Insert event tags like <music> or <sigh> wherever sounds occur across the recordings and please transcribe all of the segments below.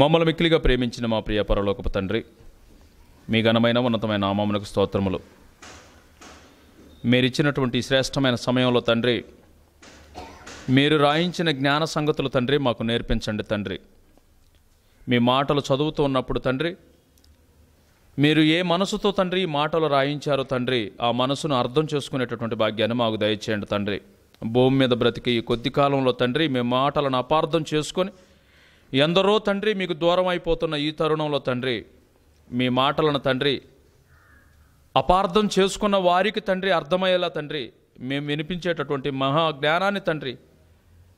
మమ్మల్ని మిక్కిలిగా ప్రేమించిన మా ప్రియ పరలోకపు తండ్రి మీ ఘనమైన ఉన్నతమైన నామమునకు స్తోత్రములు. మీరిచ్చినటువంటి ఇచ్చినటువంటి శ్రేష్టమైన సమయంలో తండ్రి మీరు రాయించిన జ్ఞాన సంగతులు తండ్రి మాకు నేర్పించండి తండ్రి. మీ మాటలు చదువుతూ ఉన్నప్పుడు తండ్రి మీరు ఏ మనసుతో తండ్రి ఈ మాటలు రాయించారో తండ్రి ఆ మనసును అర్థం చేసుకునేటటువంటి భాగ్యాన్ని మాకు దయచేయండి తండ్రి. భూమి మీద బ్రతికి ఈ కొద్ది కాలంలో తండ్రి మీ మాటలను అపార్థం చేసుకొని ఎందరో తండ్రి మీకు దూరం అయిపోతున్న ఈ తరుణంలో తండ్రి మీ మాటలను తండ్రి అపార్థం చేసుకున్న వారికి తండ్రి అర్థమయ్యేలా తండ్రి మేము వినిపించేటటువంటి మహా జ్ఞానాన్ని తండ్రి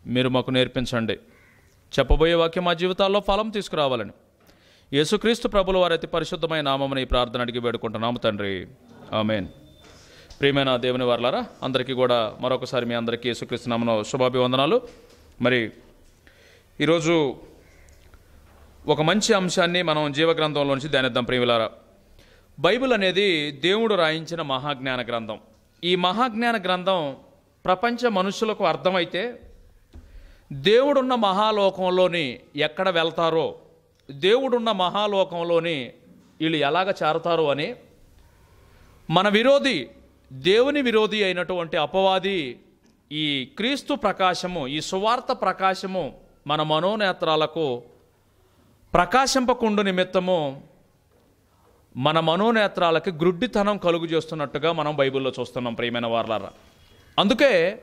మీరు మాకు నేర్పించండి. చెప్పబోయే వాక్యం మా జీవితాల్లో ఫలం తీసుకురావాలని. యేసుక్రీస్తు ప్రభుల వారి అతి పరిశుద్ధమైన నామమున ఈ ప్రార్థన అడిగి వేడుకుంటున్నాము తండ్రి. ఆమెన్. ప్రియమైన దేవుని వారలారా అందరికీ కూడా మరొకసారి మీ అందరికీ యేసుక్రీస్తు నామను శుభాభివందనాలు. మరి ఈరోజు ఒక మంచి అంశాన్ని మనం జీవగ్రంథంలో నుంచి ధ్యానిద్దాం ప్రియులారా. బైబిల్ అనేది దేవుడు రాయించిన మహాజ్ఞాన గ్రంథం. ఈ మహాజ్ఞాన గ్రంథం ప్రపంచ మనుషులకు అర్థమైతే దేవుడున్న మహాలోకంలోని ఎక్కడ వెళ్తారో దేవుడున్న మహాలోకంలోని వీళ్ళు ఎలాగ చేరతారో అని మన విరోధి దేవుని విరోధి అయినటువంటి అపవాది ఈ క్రీస్తు ప్రకాశము ఈ సువార్త ప్రకాశము మన మనోనేత్రాలకు ప్రకాశింపకుండు నిమిత్తము మన మనోనేత్రాలకి గ్రుడ్డితనం కలుగు చేస్తున్నట్టుగా మనం బైబిల్లో చూస్తున్నాం ప్రియమైన వార్లారా. అందుకే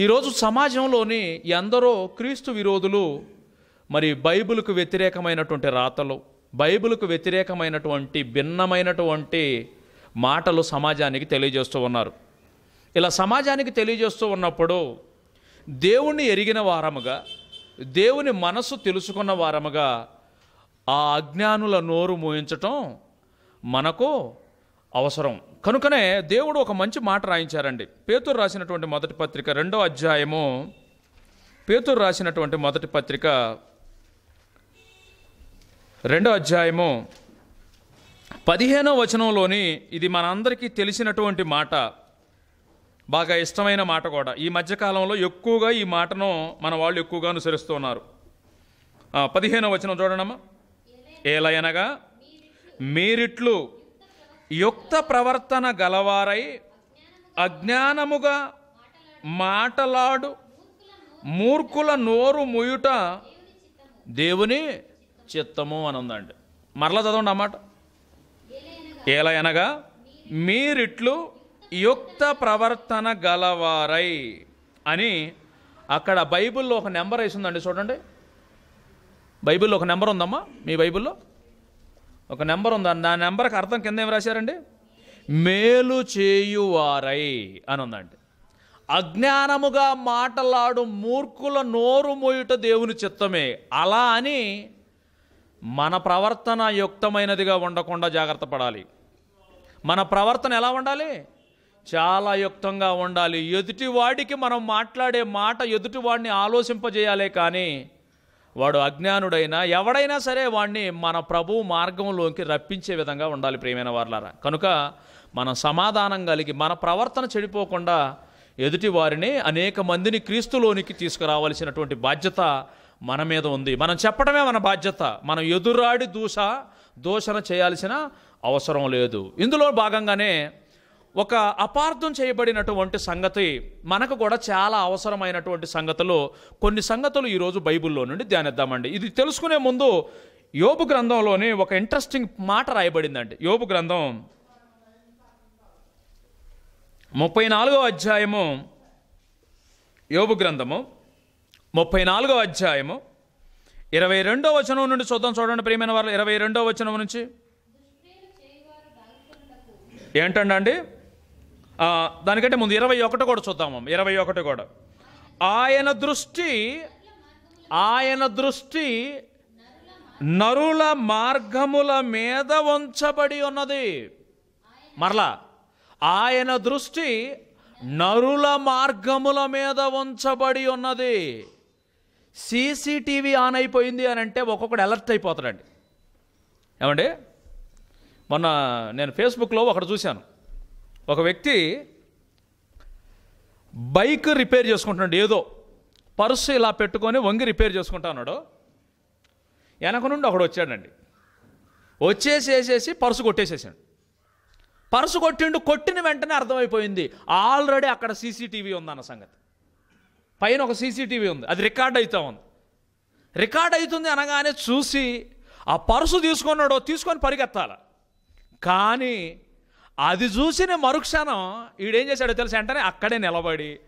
ఈరోజు సమాజంలోని ఎందరో క్రీస్తు విరోధులు మరి బైబిల్కు వ్యతిరేకమైనటువంటి రాతలు బైబిల్కు వ్యతిరేకమైనటువంటి భిన్నమైనటువంటి మాటలు సమాజానికి తెలియజేస్తూ ఉన్నారు. ఇలా సమాజానికి తెలియజేస్తూ ఉన్నప్పుడు దేవుణ్ణి ఎరిగిన వారముగా దేవుని మనసు తెలుసుకున్న వారముగా ఆ అజ్ఞానుల నోరు మోయించటం మనకు అవసరం. కనుకనే దేవుడు ఒక మంచి మాట రాయించారండి. పేతురు రాసినటువంటి మొదటి పత్రిక రెండో అధ్యాయము. పేతురు రాసినటువంటి మొదటి పత్రిక రెండో అధ్యాయము. పదిహేనో వచనంలోని ఇది మనందరికీ తెలిసినటువంటి మాట. బాగా ఇష్టమైన మాట కూడా. ఈ మధ్యకాలంలో ఎక్కువగా ఈ మాటను మన వాళ్ళు ఎక్కువగా అనుసరిస్తున్నారు పదిహేనో వచనం చూడండమ్మా. ఏలయనగా మీరిట్లు యుక్త ప్రవర్తన గలవారై అజ్ఞానముగా మాటలాడు మూర్ఖుల నోరు ముయుట దేవుని చిత్తము అని ఉందండి మరలా చదవండి అన్నమాట ఏలయనగా మీరిట్లు యుక్త ప్రవర్తన గలవారై అని అక్కడ బైబిల్లో ఒక నెంబర్ వేసిందండి చూడండి. బైబిల్లో ఒక నెంబర్ ఉందమ్మా మీ బైబిల్లో? ఒక నెంబర్ ఉందా? నా నెంబర్కి అర్థం కింద ఏం రాశారండి? మేలు చేయువారై అని ఉందండి. అజ్ఞానముగా మాటలాడు మూర్ఖుల నోరు మోయుట దేవుని చిత్తమే. అలా అని మన ప్రవర్తన యుక్తమైనదిగా ఉండకుండా జాగ్రత్త పడాలి. మన ప్రవర్తన ఎలా ఉండాలి? చాలా యుక్తంగా ఉండాలి. ఎదుటివాడికి మనం మాట్లాడే మాట ఎదుటివాడిని ఆలోచింపజేయాలే కానీ వాడు అజ్ఞానుడైనా ఎవడైనా సరే వాడిని మన ప్రభు మార్గంలోకి రప్పించే విధంగా ఉండాలి ప్రియమైన వార్లారా. కనుక మనం సమాధానం కలిగి మన ప్రవర్తన చెడిపోకుండా ఎదుటి వారిని అనేక మందిని క్రీస్తులోనికి తీసుకురావాల్సినటువంటి బాధ్యత మన మీద ఉంది. మనం చెప్పడమే మన బాధ్యత. మనం ఎదురాడి దూష దూషణ చేయాల్సిన అవసరం లేదు. ఇందులో భాగంగానే ఒక అపార్థం చేయబడినటువంటి సంగతి మనకు కూడా చాలా అవసరమైనటువంటి సంగతులు. కొన్ని సంగతులు ఈరోజు బైబిల్లో నుండి ధ్యానిద్దామండి. ఇది తెలుసుకునే ముందు యోబు గ్రంథంలోని ఒక ఇంట్రెస్టింగ్ మాట రాయబడిందండి. యోబు గ్రంథం ముప్పై నాలుగో అధ్యాయము. యోబు గ్రంథము ముప్పై నాలుగో అధ్యాయము. ఇరవై రెండో వచనం నుండి చూద్దాం చూడండి ప్రియమైన వాళ్ళు ఇరవై రెండో వచనం నుంచి. ఏంటండి దానికంటే ముందు ఇరవై ఒకటి కూడా చూద్దాము ఇరవై ఒకటి కూడా. ఆయన దృష్టి ఆయన దృష్టి నరుల మార్గముల మీద ఉంచబడి ఉన్నది. మరలా ఆయన దృష్టి నరుల మార్గముల మీద ఉంచబడి ఉన్నది. సీసీటీవీ ఆన్ అయిపోయింది అని అంటే ఒక్కొక్కడు అలర్ట్ అయిపోతాడండి. ఏమండి? మొన్న నేను ఫేస్బుక్లో ఒకటి చూశాను. ఒక వ్యక్తి బైక్ రిపేర్ చేసుకుంటున్నాడు ఏదో పర్సు ఇలా పెట్టుకొని వంగి రిపేర్ చేసుకుంటా ఉన్నాడు. వెనక నుండి ఒకడు వచ్చాడండి. వచ్చేసేసేసి పర్సు కొట్టేసేసాడు. పర్సు కొట్టిండు కొట్టిన వెంటనే అర్థమైపోయింది ఆల్రెడీ అక్కడ సీసీటీవీ ఉందన్న సంగతి. పైన ఒక సీసీటీవీ ఉంది అది రికార్డ్ అవుతా ఉంది. రికార్డ్ అవుతుంది అనగానే చూసి ఆ పర్సు తీసుకున్నాడో తీసుకొని పరిగెత్తాల. కానీ అది చూసిన మరుక్షణం ఈడేం చేశాడో తెలుసు? వెంటనే అక్కడే నిలబడి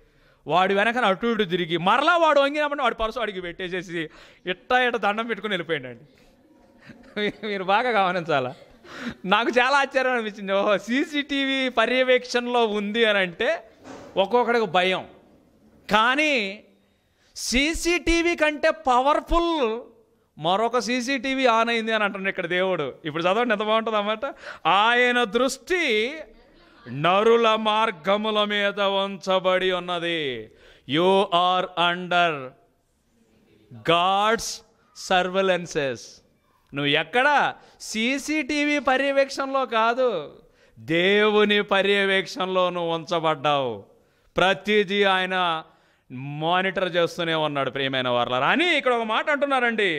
వాడి వెనకన అటు ఇటు తిరిగి మరలా వాడు వంగినప్పుడు వాడి పర్సు వాడికి పెట్టేసేసి ఇట్ట ఇట్ట దండం పెట్టుకుని వెళ్ళిపోయాడండి. మీరు బాగా గమనించాలా? నాకు చాలా ఆశ్చర్యం అనిపించింది. ఓహో సీసీటీవీ పర్యవేక్షణలో ఉంది అని అంటే ఒక్కొక్కడికి భయం. కానీ సీసీటీవీ కంటే పవర్ఫుల్ మరొక సీసీటీవీ ఆన్ అయింది అని అంటున్నాడు ఇక్కడ దేవుడు. ఇప్పుడు చదవండి ఎంత బాగుంటుంది అన్నమాట? ఆయన దృష్టి నరుల మార్గముల మీద ఉంచబడి ఉన్నది. You are under God's surveillances నువ్వు ఎక్కడ? సీసీటీవీ పర్యవేక్షణలో కాదు దేవుని పర్యవేక్షణలో నువ్వు ఉంచబడ్డావు. ప్రతిదీ ఆయన మానిటర్ చేస్తూనే ఉన్నాడు ప్రియమైన వారు అని ఇక్కడ ఒక మాట అంటున్నారండి.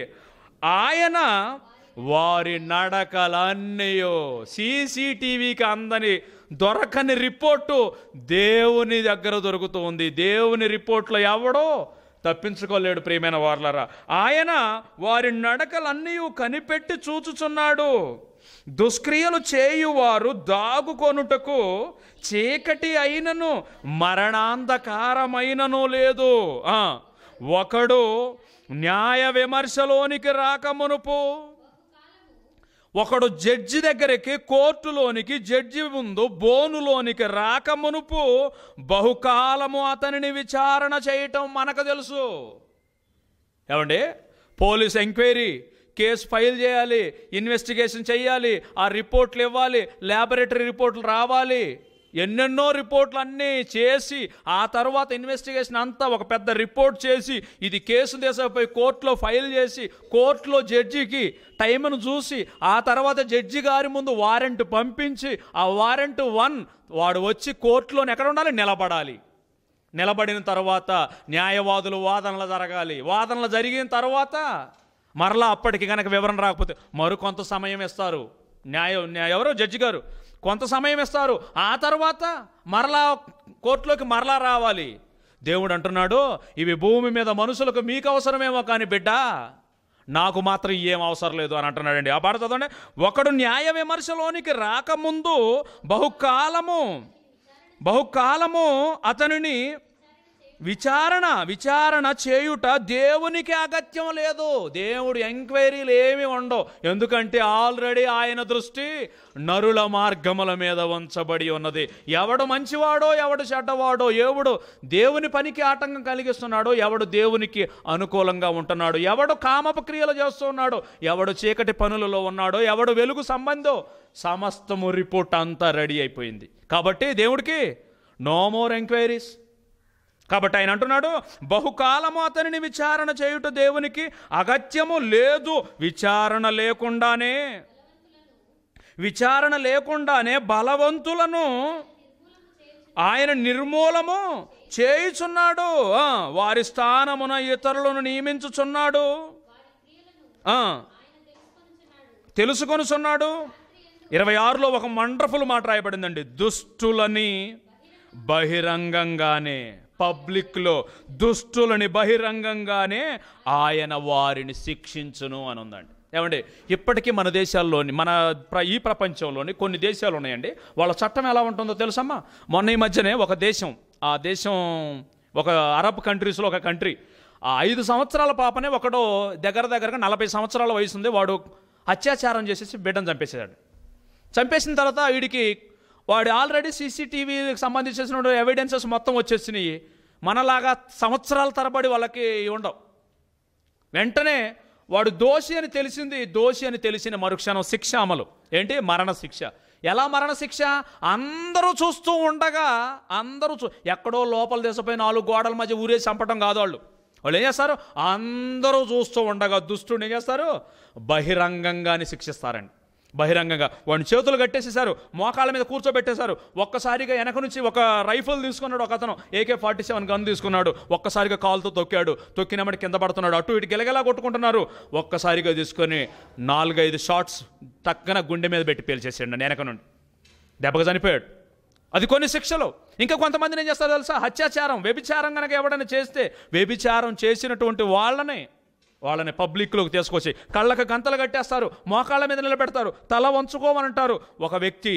ఆయన వారి నడకలన్నయో సీసీటీవీకి అందని దొరకని రిపోర్టు దేవుని దగ్గర దొరుకుతూ ఉంది దేవుని రిపోర్ట్లో ఎవడో తప్పించుకోలేడు ప్రియమైన వార్లరా. ఆయన వారి నడకలన్నీ కనిపెట్టి చూచుచున్నాడు. దుష్క్రియలు చేయువారు దాగుకొనుటకు చీకటి అయినను మరణాంధకారమైనను లేదు. ఆ, ఒకడు న్యాయ విమర్శలోనికి రాకమునుపు ఒకడు జడ్జి దగ్గరికి కోర్టులోనికి జడ్జి ముందు బోనులోనికి రాకమునుపు బహుకాలము అతనిని విచారణ చేయటం మనకు తెలుసు. ఏమండి? పోలీస్ ఎంక్వైరీ కేసు ఫైల్ చేయాలి ఇన్వెస్టిగేషన్ చేయాలి ఆ రిపోర్ట్లు ఇవ్వాలి ల్యాబొరేటరీ రిపోర్ట్లు రావాలి. ఎన్నెన్నో రిపోర్ట్లు అన్నీ చేసి ఆ తర్వాత ఇన్వెస్టిగేషన్ అంతా ఒక పెద్ద రిపోర్ట్ చేసి ఇది కేసు దేశపై కోర్టులో ఫైల్ చేసి కోర్టులో జడ్జికి టైంను చూసి ఆ తర్వాత జడ్జి గారి ముందు వారెంట్ పంపించి ఆ వారెంట్ వన్ వాడు వచ్చి కోర్టులోని ఎక్కడ ఉండాలి? నిలబడాలి. నిలబడిన తర్వాత న్యాయవాదులు వాదనలు జరగాలి. వాదనలు జరిగిన తర్వాత మరలా అప్పటికి కనుక వివరణ రాకపోతే మరికొంత సమయం ఇస్తారు. న్యాయ న్యాయ- ఎవరు? జడ్జి గారు. కొంత సమయం ఇస్తారు. ఆ తర్వాత మరలా కోర్టులోకి మరలా రావాలి. దేవుడు అంటున్నాడు ఇవి భూమి మీద మనుషులకు మీకు అవసరమేమో కానీ బిడ్డ నాకు మాత్రం ఏం అవసరం లేదు అని అంటున్నాడండి. ఆ పాట చదవండి. ఒకడు న్యాయ విమర్శలోనికి రాకముందు బహుకాలము బహుకాలము అతనిని విచారణ విచారణ చేయుట దేవునికి అగత్యం లేదు. దేవుడు ఎంక్వైరీలు ఏమి ఉండవు. ఎందుకంటే ఆల్రెడీ ఆయన దృష్టి నరుల మార్గముల మీద ఉంచబడి ఉన్నది. ఎవడు మంచివాడో ఎవడు చెడ్డవాడో ఎవడు దేవుని పనికి ఆటంకం కలిగిస్తున్నాడో ఎవడు దేవునికి అనుకూలంగా ఉంటున్నాడు ఎవడు కామపు క్రియలు చేస్తున్నాడో ఎవడు చీకటి పనులలో ఉన్నాడో ఎవడు వెలుగు సంబంధం సమస్తము రిపోర్ట్ అంతా రెడీ అయిపోయింది. కాబట్టి దేవుడికి నో మోర్ ఎంక్వైరీస్ కాబట్టి ఆయన అంటున్నాడు బహుకాలము అతనిని విచారణ చేయుట దేవునికి అగత్యము లేదు. విచారణ లేకుండానే విచారణ లేకుండానే బలవంతులను ఆయన నిర్మూలము చేయుచున్నాడు. వారి స్థానమున ఇతరులను నియమించుచున్నాడు. ఆ, తెలుసుకొనుచున్నాడు. ఇరవై ఆరులో ఒక వండర్ఫుల్ మాట రాయబడిందండి. దుష్టులని బహిరంగంగానే పబ్లిక్లో దుష్టులని బహిరంగంగానే ఆయన వారిని శిక్షించును అని ఉందండి. ఏమండి? ఇప్పటికీ మన దేశాల్లోని మన ఈ ప్రపంచంలోని కొన్ని దేశాలు ఉన్నాయండి. వాళ్ళ చట్టం ఎలా ఉంటుందో తెలుసమ్మా? మొన్న ఈ మధ్యనే ఒక దేశం ఆ దేశం ఒక అరబ్ కంట్రీస్లో ఒక కంట్రీ ఆ ఐదు సంవత్సరాల పాపనే ఒకడు దగ్గర దగ్గరగా నలభై సంవత్సరాల వయసు ఉంది. వాడు అత్యాచారం చేసేసి బిడ్డను చంపేసేవాడు చంపేసిన తర్వాత వీడికి వాడు ఆల్రెడీ సీసీటీవీకి సంబంధించిన ఎవిడెన్సెస్ మొత్తం వచ్చేసినాయి. మనలాగా సంవత్సరాల తరబడి వాళ్ళకి ఉండవు. వెంటనే వాడు దోషి అని తెలిసింది దోషి అని తెలిసిన మరుక్షణం శిక్ష అమలు. ఏంటి? మరణ శిక్ష. ఎలా మరణ శిక్ష? అందరూ చూస్తూ ఉండగా అందరూ చూ ఎక్కడో లోపల దేశపై నాలుగు గోడల మధ్య ఊరేసి చంపటం కాదు వాళ్ళు. వాళ్ళు ఏం చేస్తారు? అందరూ చూస్తూ ఉండగా దుష్టుని ఏం చేస్తారు? బహిరంగంగానే శిక్షిస్తారండి. బహిరంగంగా. వాడిని చేతులు కట్టేసేశారు. మోకాళ్ళ మీద కూర్చోబెట్టేశారు. ఒక్కసారిగా వెనక నుంచి ఒక రైఫిల్ తీసుకున్నాడు ఒక అతను. ఏకే ఫార్టీ సెవెన్ గన్ తీసుకున్నాడు. ఒక్కసారిగా కాలుతో తొక్కాడు. తొక్కినమ్మడి కింద పడుతున్నాడు. అటు ఇటు గెలగెలా కొట్టుకుంటున్నారు. ఒక్కసారిగా తీసుకొని నాలుగైదు షాట్స్ తక్కన గుండె మీద పెట్టి పేల్చేసాడు వెనక నుండి. దెబ్బగా చనిపోయాడు. అది కొన్ని శిక్షలు. ఇంకా కొంతమంది ఏం చేస్తారో తెలుసా? హత్యాచారం వ్యభిచారం కనుక ఎవడైనా చేస్తే వ్యభిచారం చేసినటువంటి వాళ్ళని వాళ్ళని పబ్లిక్లోకి తీసుకొచ్చి కళ్ళకు గంతలు కట్టేస్తారు మోకాళ్ళ మీద నిలబెడతారు తల వంచుకోమనంటారు. ఒక వ్యక్తి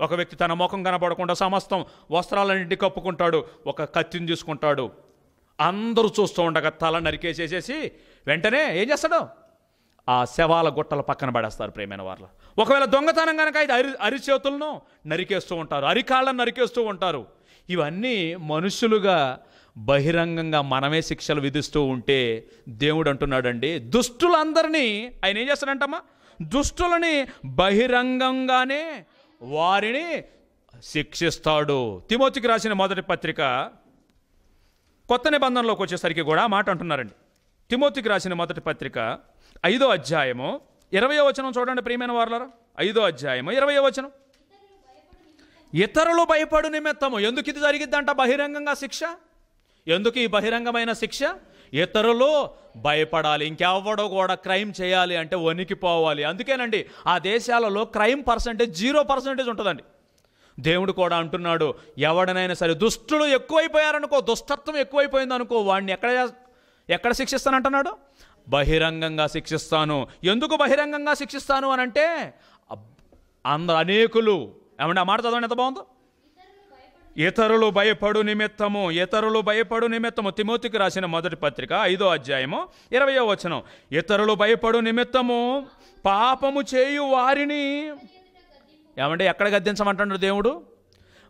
ఒక వ్యక్తి తన ముఖం కనపడకుండా సమస్తం వస్త్రాలన్నింటి కప్పుకుంటాడు ఒక కత్తిని తీసుకుంటాడు. అందరూ చూస్తూ ఉండగా తల నరికేసేసేసి వెంటనే ఏం చేస్తాడు? ఆ శవాల గుట్టల పక్కన పడేస్తారు ప్రేమైన వాళ్ళు ఒకవేళ దొంగతనం కనుక అయితే అరి అరిచేతులను నరికేస్తూ ఉంటారు అరికాళ్ళను నరికేస్తూ ఉంటారు. ఇవన్నీ మనుషులుగా బహిరంగంగా మనమే శిక్షలు విధిస్తూ ఉంటే దేవుడు అంటున్నాడండి దుష్టులందరినీ ఆయన ఏం చేస్తాడంటమ్మా? దుష్టులని బహిరంగంగానే వారిని శిక్షిస్తాడు. తిమోతికి రాసిన మొదటి పత్రిక కొత్త నిబంధనలోకి వచ్చేసరికి కూడా ఆ మాట అంటున్నారండి. తిమోతికి రాసిన మొదటి పత్రిక ఐదో అధ్యాయము ఇరవయో వచనం చూడండి ప్రియమైన వారులారా. ఐదో అధ్యాయము ఇరవయో వచనం. ఇతరులు భయపడు నిమిత్తము. ఎందుకు ఇది జరిగిద్దంట బహిరంగంగా శిక్ష? ఎందుకు ఈ బహిరంగమైన శిక్ష? ఇతరులు భయపడాలి ఇంకెవ్వడో కూడా క్రైమ్ చేయాలి అంటే వణికిపోవాలి. అందుకేనండి ఆ దేశాలలో క్రైమ్ పర్సంటేజ్ జీరో పర్సంటేజ్ ఉంటుందండి. దేవుడు కూడా అంటున్నాడు ఎవడనైనా సరే దుష్టులు ఎక్కువైపోయారనుకో దుష్టత్వం ఎక్కువైపోయింది అనుకో వాడిని ఎక్కడ ఎక్కడ శిక్షిస్తానంటున్నాడు? బహిరంగంగా శిక్షిస్తాను. ఎందుకు బహిరంగంగా శిక్షిస్తాను అని అంటే అందరు అనేకులు ఏమంటే ఆ మాట చదవండి ఎంత బాగుందో? ఇతరులు భయపడు నిమిత్తము ఇతరులు భయపడు నిమిత్తము. తిమోతికి రాసిన మొదటి పత్రిక ఐదో అధ్యాయము ఇరవయో వచనం. ఇతరులు భయపడు నిమిత్తము పాపము చేయు వారిని. ఏమంటే ఎక్కడ గద్దించమంటున్నాడు దేవుడు?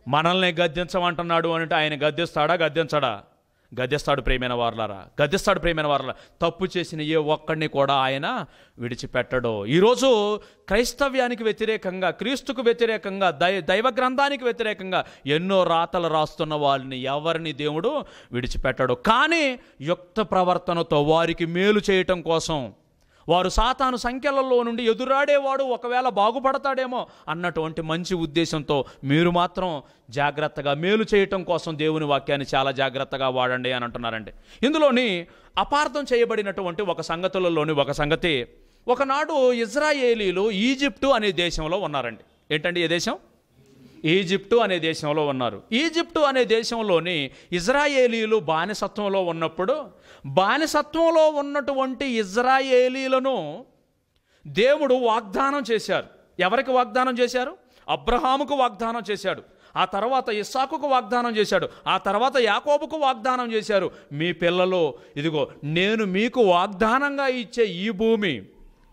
మనల్ని గద్దించమంటున్నాడు అంటే ఆయన గద్దిస్తాడా గద్దించడా? గదెస్తాడు ప్రేమైన వారులారా గదిస్తాడు ప్రేమైన వారులారా తప్పు చేసిన ఏ ఒక్కడిని కూడా ఆయన విడిచిపెట్టడు. ఈరోజు క్రైస్తవ్యానికి వ్యతిరేకంగా క్రీస్తుకు వ్యతిరేకంగా దై దైవ గ్రంథానికి వ్యతిరేకంగా ఎన్నో రాతలు రాస్తున్న వాళ్ళని ఎవరిని దేవుడు విడిచిపెట్టడు. కానీ యుక్త ప్రవర్తనతో వారికి మేలు చేయటం కోసం వారు సాతాను సంఖ్యలలో నుండి ఎదురాడేవాడు ఒకవేళ బాగుపడతాడేమో అన్నటువంటి మంచి ఉద్దేశంతో మీరు మాత్రం జాగ్రత్తగా మేలు చేయటం కోసం దేవుని వాక్యాన్ని చాలా జాగ్రత్తగా వాడండి అని అంటున్నారండి. ఇందులోని అపార్థం చేయబడినటువంటి ఒక సంగతులలోని ఒక సంగతి ఒకనాడు ఇజ్రాయేలీలు ఈజిప్టు అనే దేశంలో ఉన్నారండి. ఏంటండి ఏ దేశం? ఈజిప్టు అనే దేశంలో ఉన్నారు. ఈజిప్టు అనే దేశంలోని ఇజ్రాయేలీలు బానిసత్వంలో ఉన్నప్పుడు బానిసత్వంలో ఉన్నటువంటి ఇజ్రాయేలీలను దేవుడు వాగ్దానం చేశారు. ఎవరికి వాగ్దానం చేశారు? అబ్రహాముకు వాగ్దానం చేశాడు. ఆ తర్వాత ఇస్సాకుకు వాగ్దానం చేశాడు. ఆ తర్వాత యాకోబుకు వాగ్దానం చేశారు. మీ పిల్లలు ఇదిగో నేను మీకు వాగ్దానంగా ఇచ్చే ఈ భూమి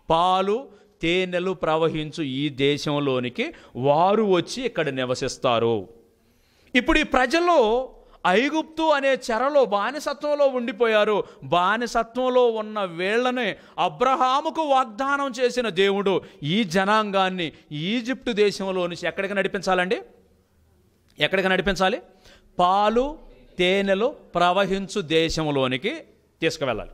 పాలు తేనెలు ప్రవహించు ఈ దేశంలోనికి వారు వచ్చి ఇక్కడ నివసిస్తారు. ఇప్పుడు ఈ ప్రజలు ఐగుప్తు అనే చెరలో బానిసత్వంలో ఉండిపోయారు. బానిసత్వంలో ఉన్న వీళ్ళని అబ్రహాముకు వాగ్దానం చేసిన దేవుడు ఈ జనాంగాన్ని ఈజిప్టు దేశంలో నుంచి ఎక్కడికి నడిపించాలండి? ఎక్కడికి నడిపించాలి? పాలు తేనెలు ప్రవహించు దేశంలోనికి తీసుకువెళ్ళాలి.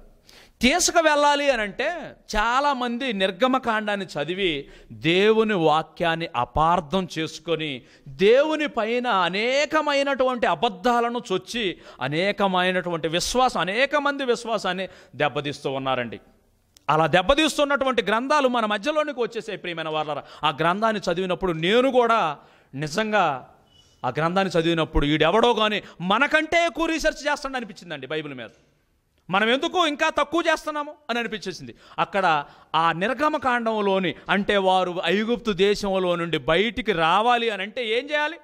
తీసుకువెళ్ళాలి అని అంటే చాలామంది నిర్గమకాండాన్ని చదివి దేవుని వాక్యాన్ని అపార్థం చేసుకొని దేవుని పైన అనేకమైనటువంటి అబద్ధాలను చొచ్చి అనేకమైనటువంటి విశ్వాసం అనేక మంది విశ్వాసాన్ని దెబ్బతీస్తూ ఉన్నారండి. అలా దెబ్బతీస్తున్నటువంటి గ్రంథాలు మన మధ్యలోనికి వచ్చేసే ప్రియమైన వాళ్ళ ఆ గ్రంథాన్ని చదివినప్పుడు నేను కూడా నిజంగా ఆ గ్రంథాన్ని చదివినప్పుడు వీడెవడో కానీ మనకంటే ఎక్కువ రీసెర్చ్ చేస్తాడని అనిపించిందండి బైబిల్ మీద. మనం ఎందుకు ఇంకా తక్కువ చేస్తున్నాము అని అనిపించేసింది. అక్కడ ఆ నిర్గమకాండంలోని అంటే వారు ఐగుప్తు దేశంలో నుండి బయటికి రావాలి అని అంటే ఏం చేయాలి?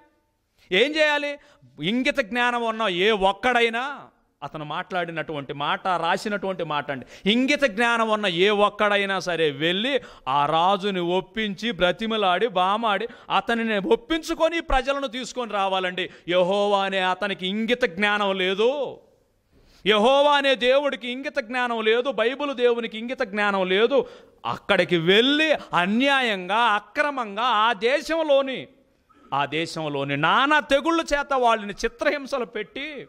ఏం చేయాలి? ఇంగిత జ్ఞానం ఉన్న ఏ ఒక్కడైనా అతను మాట్లాడినటువంటి మాట రాసినటువంటి మాట అండి. ఇంగిత జ్ఞానం ఉన్న ఏ ఒక్కడైనా సరే వెళ్ళి ఆ రాజుని ఒప్పించి బ్రతిమలాడి బామాడి అతనిని ఒప్పించుకొని ప్రజలను తీసుకొని రావాలండి. యహోవా అనే అతనికి ఇంగిత జ్ఞానం లేదు. యహోవా అనే దేవుడికి ఇంగిత జ్ఞానం లేదు బైబిల్ దేవునికి ఇంగిత జ్ఞానం లేదు. అక్కడికి వెళ్ళి అన్యాయంగా అక్రమంగా ఆ దేశంలోని ఆ దేశంలోని నానా తెగుళ్ళ చేత వాళ్ళని చిత్రహింసలు పెట్టి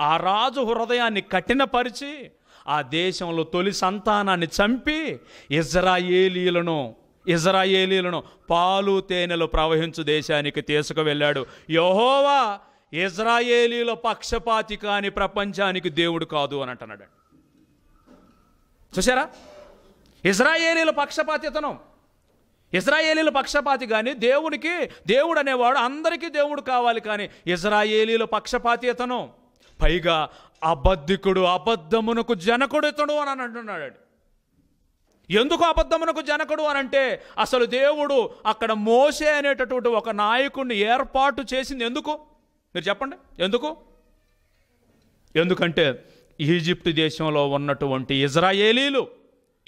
ఆ రాజు హృదయాన్ని కఠినపరిచి ఆ దేశంలో తొలి సంతానాన్ని చంపి ఇజ్రాయేలీలను ఇజ్రాయేలీలను పాలు తేనెలు ప్రవహించు దేశానికి తీసుకువెళ్ళాడు. యహోవా ఇజ్రాయేలీల పక్షపాతి కాని ప్రపంచానికి దేవుడు కాదు అని అంటున్నాడు. చూసారా ఇజ్రాయేలీల పక్షపాతితనం ఇజ్రాయేలీల పక్షపాతి కానీ దేవునికి దేవుడు అనేవాడు అందరికీ దేవుడు కావాలి కానీ ఇజ్రాయేలీల పక్షపాతితనం పైగా అబద్ధికుడు అబద్ధమునకు జనకుడు ఇతడు అని అంటున్నాడు. ఎందుకు అబద్ధమునకు జనకుడు అని అంటే అసలు దేవుడు అక్కడ మోసే అనేటటువంటి ఒక నాయకుడిని ఏర్పాటు చేసింది ఎందుకు? మీరు చెప్పండి. ఎందుకు? ఎందుకంటే ఈజిప్టు దేశంలో ఉన్నటువంటి ఇజ్రాయేలీలు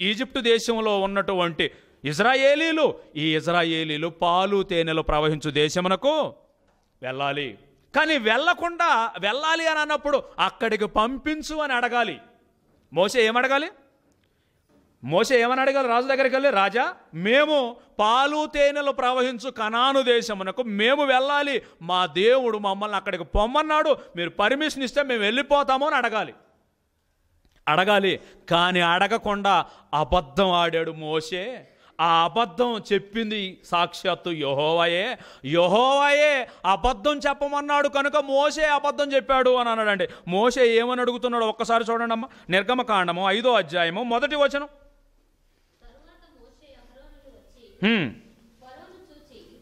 ఈజిప్టు దేశంలో ఉన్నటువంటి ఇజ్రాయేలీలు ఈ ఇజ్రాయేలీలు పాలు తేనెలు ప్రవహించు దేశమునకు వెళ్ళాలి. కానీ వెళ్ళకుండా వెళ్ళాలి అని అన్నప్పుడు అక్కడికి పంపించు అని అడగాలి. మోసే ఏమడగాలి? మోసే ఏమని అడగాలి రాజు దగ్గరికి వెళ్ళి రాజా మేము పాలు తేనెలు ప్రవహించు కనాను దేశమునకు మేము వెళ్ళాలి. మా దేవుడు మమ్మల్ని అక్కడికి పొమ్మన్నాడు. మీరు పర్మిషన్ ఇస్తే మేము వెళ్ళిపోతాము అని అడగాలి. అడగాలి. కానీ అడగకుండా అబద్ధం ఆడాడు మోసే ఆ అబద్ధం చెప్పింది సాక్షాత్తు యహోవాయే. యహోవాయే అబద్ధం చెప్పమన్నాడు కనుక మోసే అబద్ధం చెప్పాడు అని అన్నాడండి. మోసే ఏమని అడుగుతున్నాడు ఒక్కసారి చూడండి అమ్మ నిర్గమకాండము ఐదో అధ్యాయము మొదటి వచనం తరువాత మోషే అహరోనులు వచ్చి హ్మ్. ఫరోను చూచి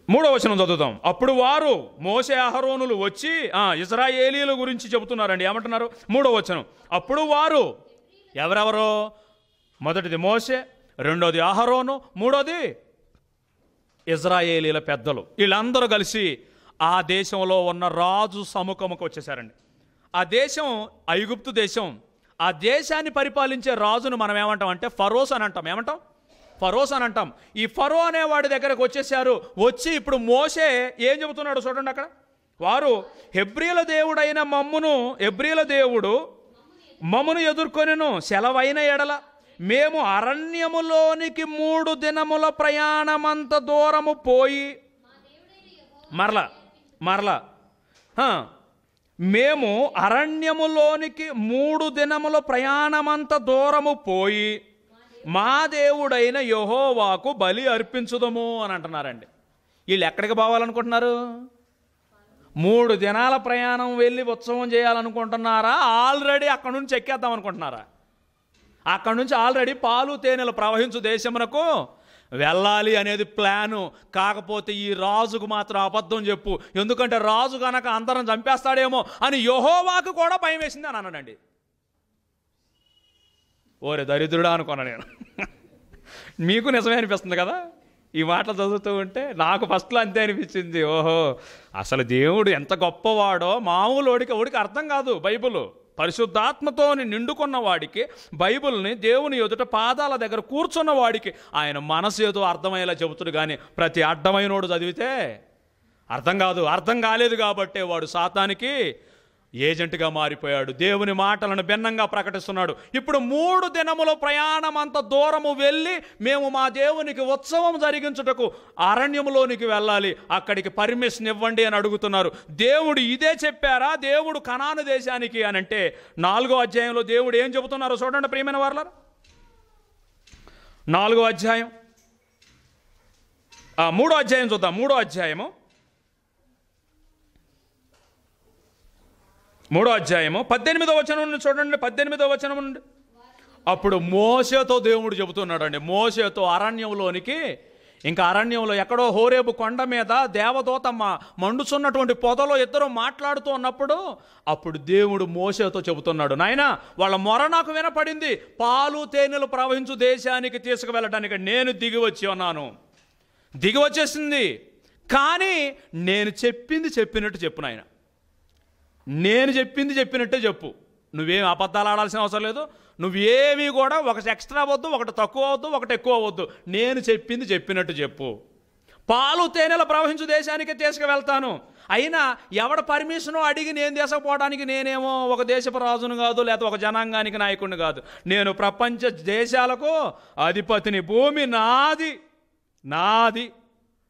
మూడో వచనం చదువుతాం. అప్పుడు వారు మోసే అహరోనులు వచ్చి ఇజ్రాయేలీల గురించి చెబుతున్నారండి. ఏమంటున్నారు? మూడో వచనం. అప్పుడు వారు ఎవరెవరో? మొదటిది మోసే రెండోది అహరోను మూడోది ఇజ్రాయేలీల పెద్దలు. వీళ్ళందరూ కలిసి ఆ దేశంలో ఉన్న రాజు సముఖముకు వచ్చేసారండి. ఆ దేశం ఐగుప్తు దేశం ఆ దేశాన్ని పరిపాలించే రాజును మనం ఏమంటాం అంటే ఫరోస్ అని అంటాం. ఏమంటాం? ఫరోస్ అని అంటాం. ఈ ఫరో అనే వాడి దగ్గరకు వచ్చేసారు వచ్చి ఇప్పుడు మోసే ఏం చెబుతున్నాడు చూడండి అక్కడ. వారు హెబ్రియల దేవుడైన మమ్మును హెబ్రియల దేవుడు మమ్మును ఎదుర్కొనిను సెలవైన ఎడల. మేము అరణ్యములోనికి మూడు దినముల ప్రయాణమంత దూరము పోయి మరల మరల. మేము అరణ్యములోనికి మూడు దినముల ప్రయాణమంత దూరము పోయి మా దేవుడైన యహోవాకు బలి అర్పించుదము అని అంటున్నారండి. వీళ్ళు ఎక్కడికి పోవాలనుకుంటున్నారు? మూడు దినాల ప్రయాణం వెళ్ళి ఉత్సవం చేయాలనుకుంటున్నారా? ఆల్రెడీ అక్కడ నుంచి ఎక్కేద్దాం అనుకుంటున్నారా? అక్కడ నుంచి ఆల్రెడీ పాలు తేనెలు ప్రవహించు దేశమునకు వెళ్ళాలి అనేది ప్లాను. కాకపోతే ఈ రాజుకు మాత్రం అబద్ధం చెప్పు. ఎందుకంటే రాజు కనుక అందరం చంపేస్తాడేమో అని యహోవాకు కూడా భయం వేసింది అని అన్నాడండి. ఓరే దరిద్రుడా అనుకున్నా నేను? <laughs> మీకు నిజమే అనిపిస్తుంది కదా? ఈ మాటలు చదువుతూ ఉంటే నాకు ఫస్ట్లో అంతే అనిపించింది. ఓహో అసలు దేవుడు ఎంత గొప్పవాడో మామూలు వాడికి వాడికి అర్థం కాదు బైబుల్. పరిశుద్ధాత్మతో నిండుకున్న వాడికి బైబిల్ని దేవుని ఎదుట పాదాల దగ్గర కూర్చున్న వాడికి ఆయన మనసు ఏదో అర్థమయ్యేలా చెబుతుడు. కానీ ప్రతి అడ్డమైనోడు చదివితే అర్థం కాదు అర్థం కాలేదు కాబట్టే వాడు సాతానికి ఏజెంట్గా మారిపోయాడు. దేవుని మాటలను భిన్నంగా ప్రకటిస్తున్నాడు. ఇప్పుడు మూడు దినముల ప్రయాణం అంత దూరము వెళ్ళి మేము మా దేవునికి ఉత్సవం జరిగించుటకు అరణ్యములోనికి వెళ్ళాలి. అక్కడికి పర్మిషన్ ఇవ్వండి అని అడుగుతున్నారు. దేవుడు ఇదే చెప్పారా? దేవుడు కణాను దేశానికి అని అంటే నాలుగో అధ్యాయంలో దేవుడు ఏం చెబుతున్నారో చూడండి ప్రియమైన వారలారా. నాలుగో అధ్యాయం. మూడో అధ్యాయం చూద్దాం. మూడో అధ్యాయము. మూడో అధ్యాయము పద్దెనిమిదో వచనం నుండి చూడండి పద్దెనిమిదో వచనం నుండి. అప్పుడు మోసతో దేవుడు చెబుతున్నాడండి మోసతో అరణ్యంలోనికి ఇంకా అరణ్యంలో ఎక్కడో హోరేబు కొండ మీద దేవదూత మండుచున్నటువంటి పొదలో ఇద్దరు మాట్లాడుతూ ఉన్నప్పుడు అప్పుడు దేవుడు మోసతో చెబుతున్నాడు నాయన వాళ్ళ మొర నాకు వినపడింది పాలు తేనెలు ప్రవహించు దేశానికి తీసుకువెళ్ళడానికి నేను దిగి వచ్చి ఉన్నాను. దిగి వచ్చేసింది. కానీ నేను చెప్పింది చెప్పినట్టు చెప్పు నాయన. నేను చెప్పింది చెప్పినట్టే చెప్పు. నువ్వేం అబద్ధాలు ఆడాల్సిన అవసరం లేదు. నువ్వేమీ కూడా ఒకటి ఎక్స్ట్రా అవ్వద్దు ఒకటి తక్కువ అవద్దు ఒకటి ఎక్కువ అవ్వద్దు. నేను చెప్పింది చెప్పినట్టు చెప్పు. పాలు తేనెలు ప్రవహించు దేశానికి తీసుకువెళ్తాను. అయినా ఎవడ పర్మిషను అడిగి నేను తీసుకుపోవడానికి నేనేమో ఒక దేశపు రాజును కాదు లేకపోతే ఒక జనాంగానికి నాయకుడిని కాదు. నేను ప్రపంచ దేశాలకు అధిపతిని భూమి నాది నాది.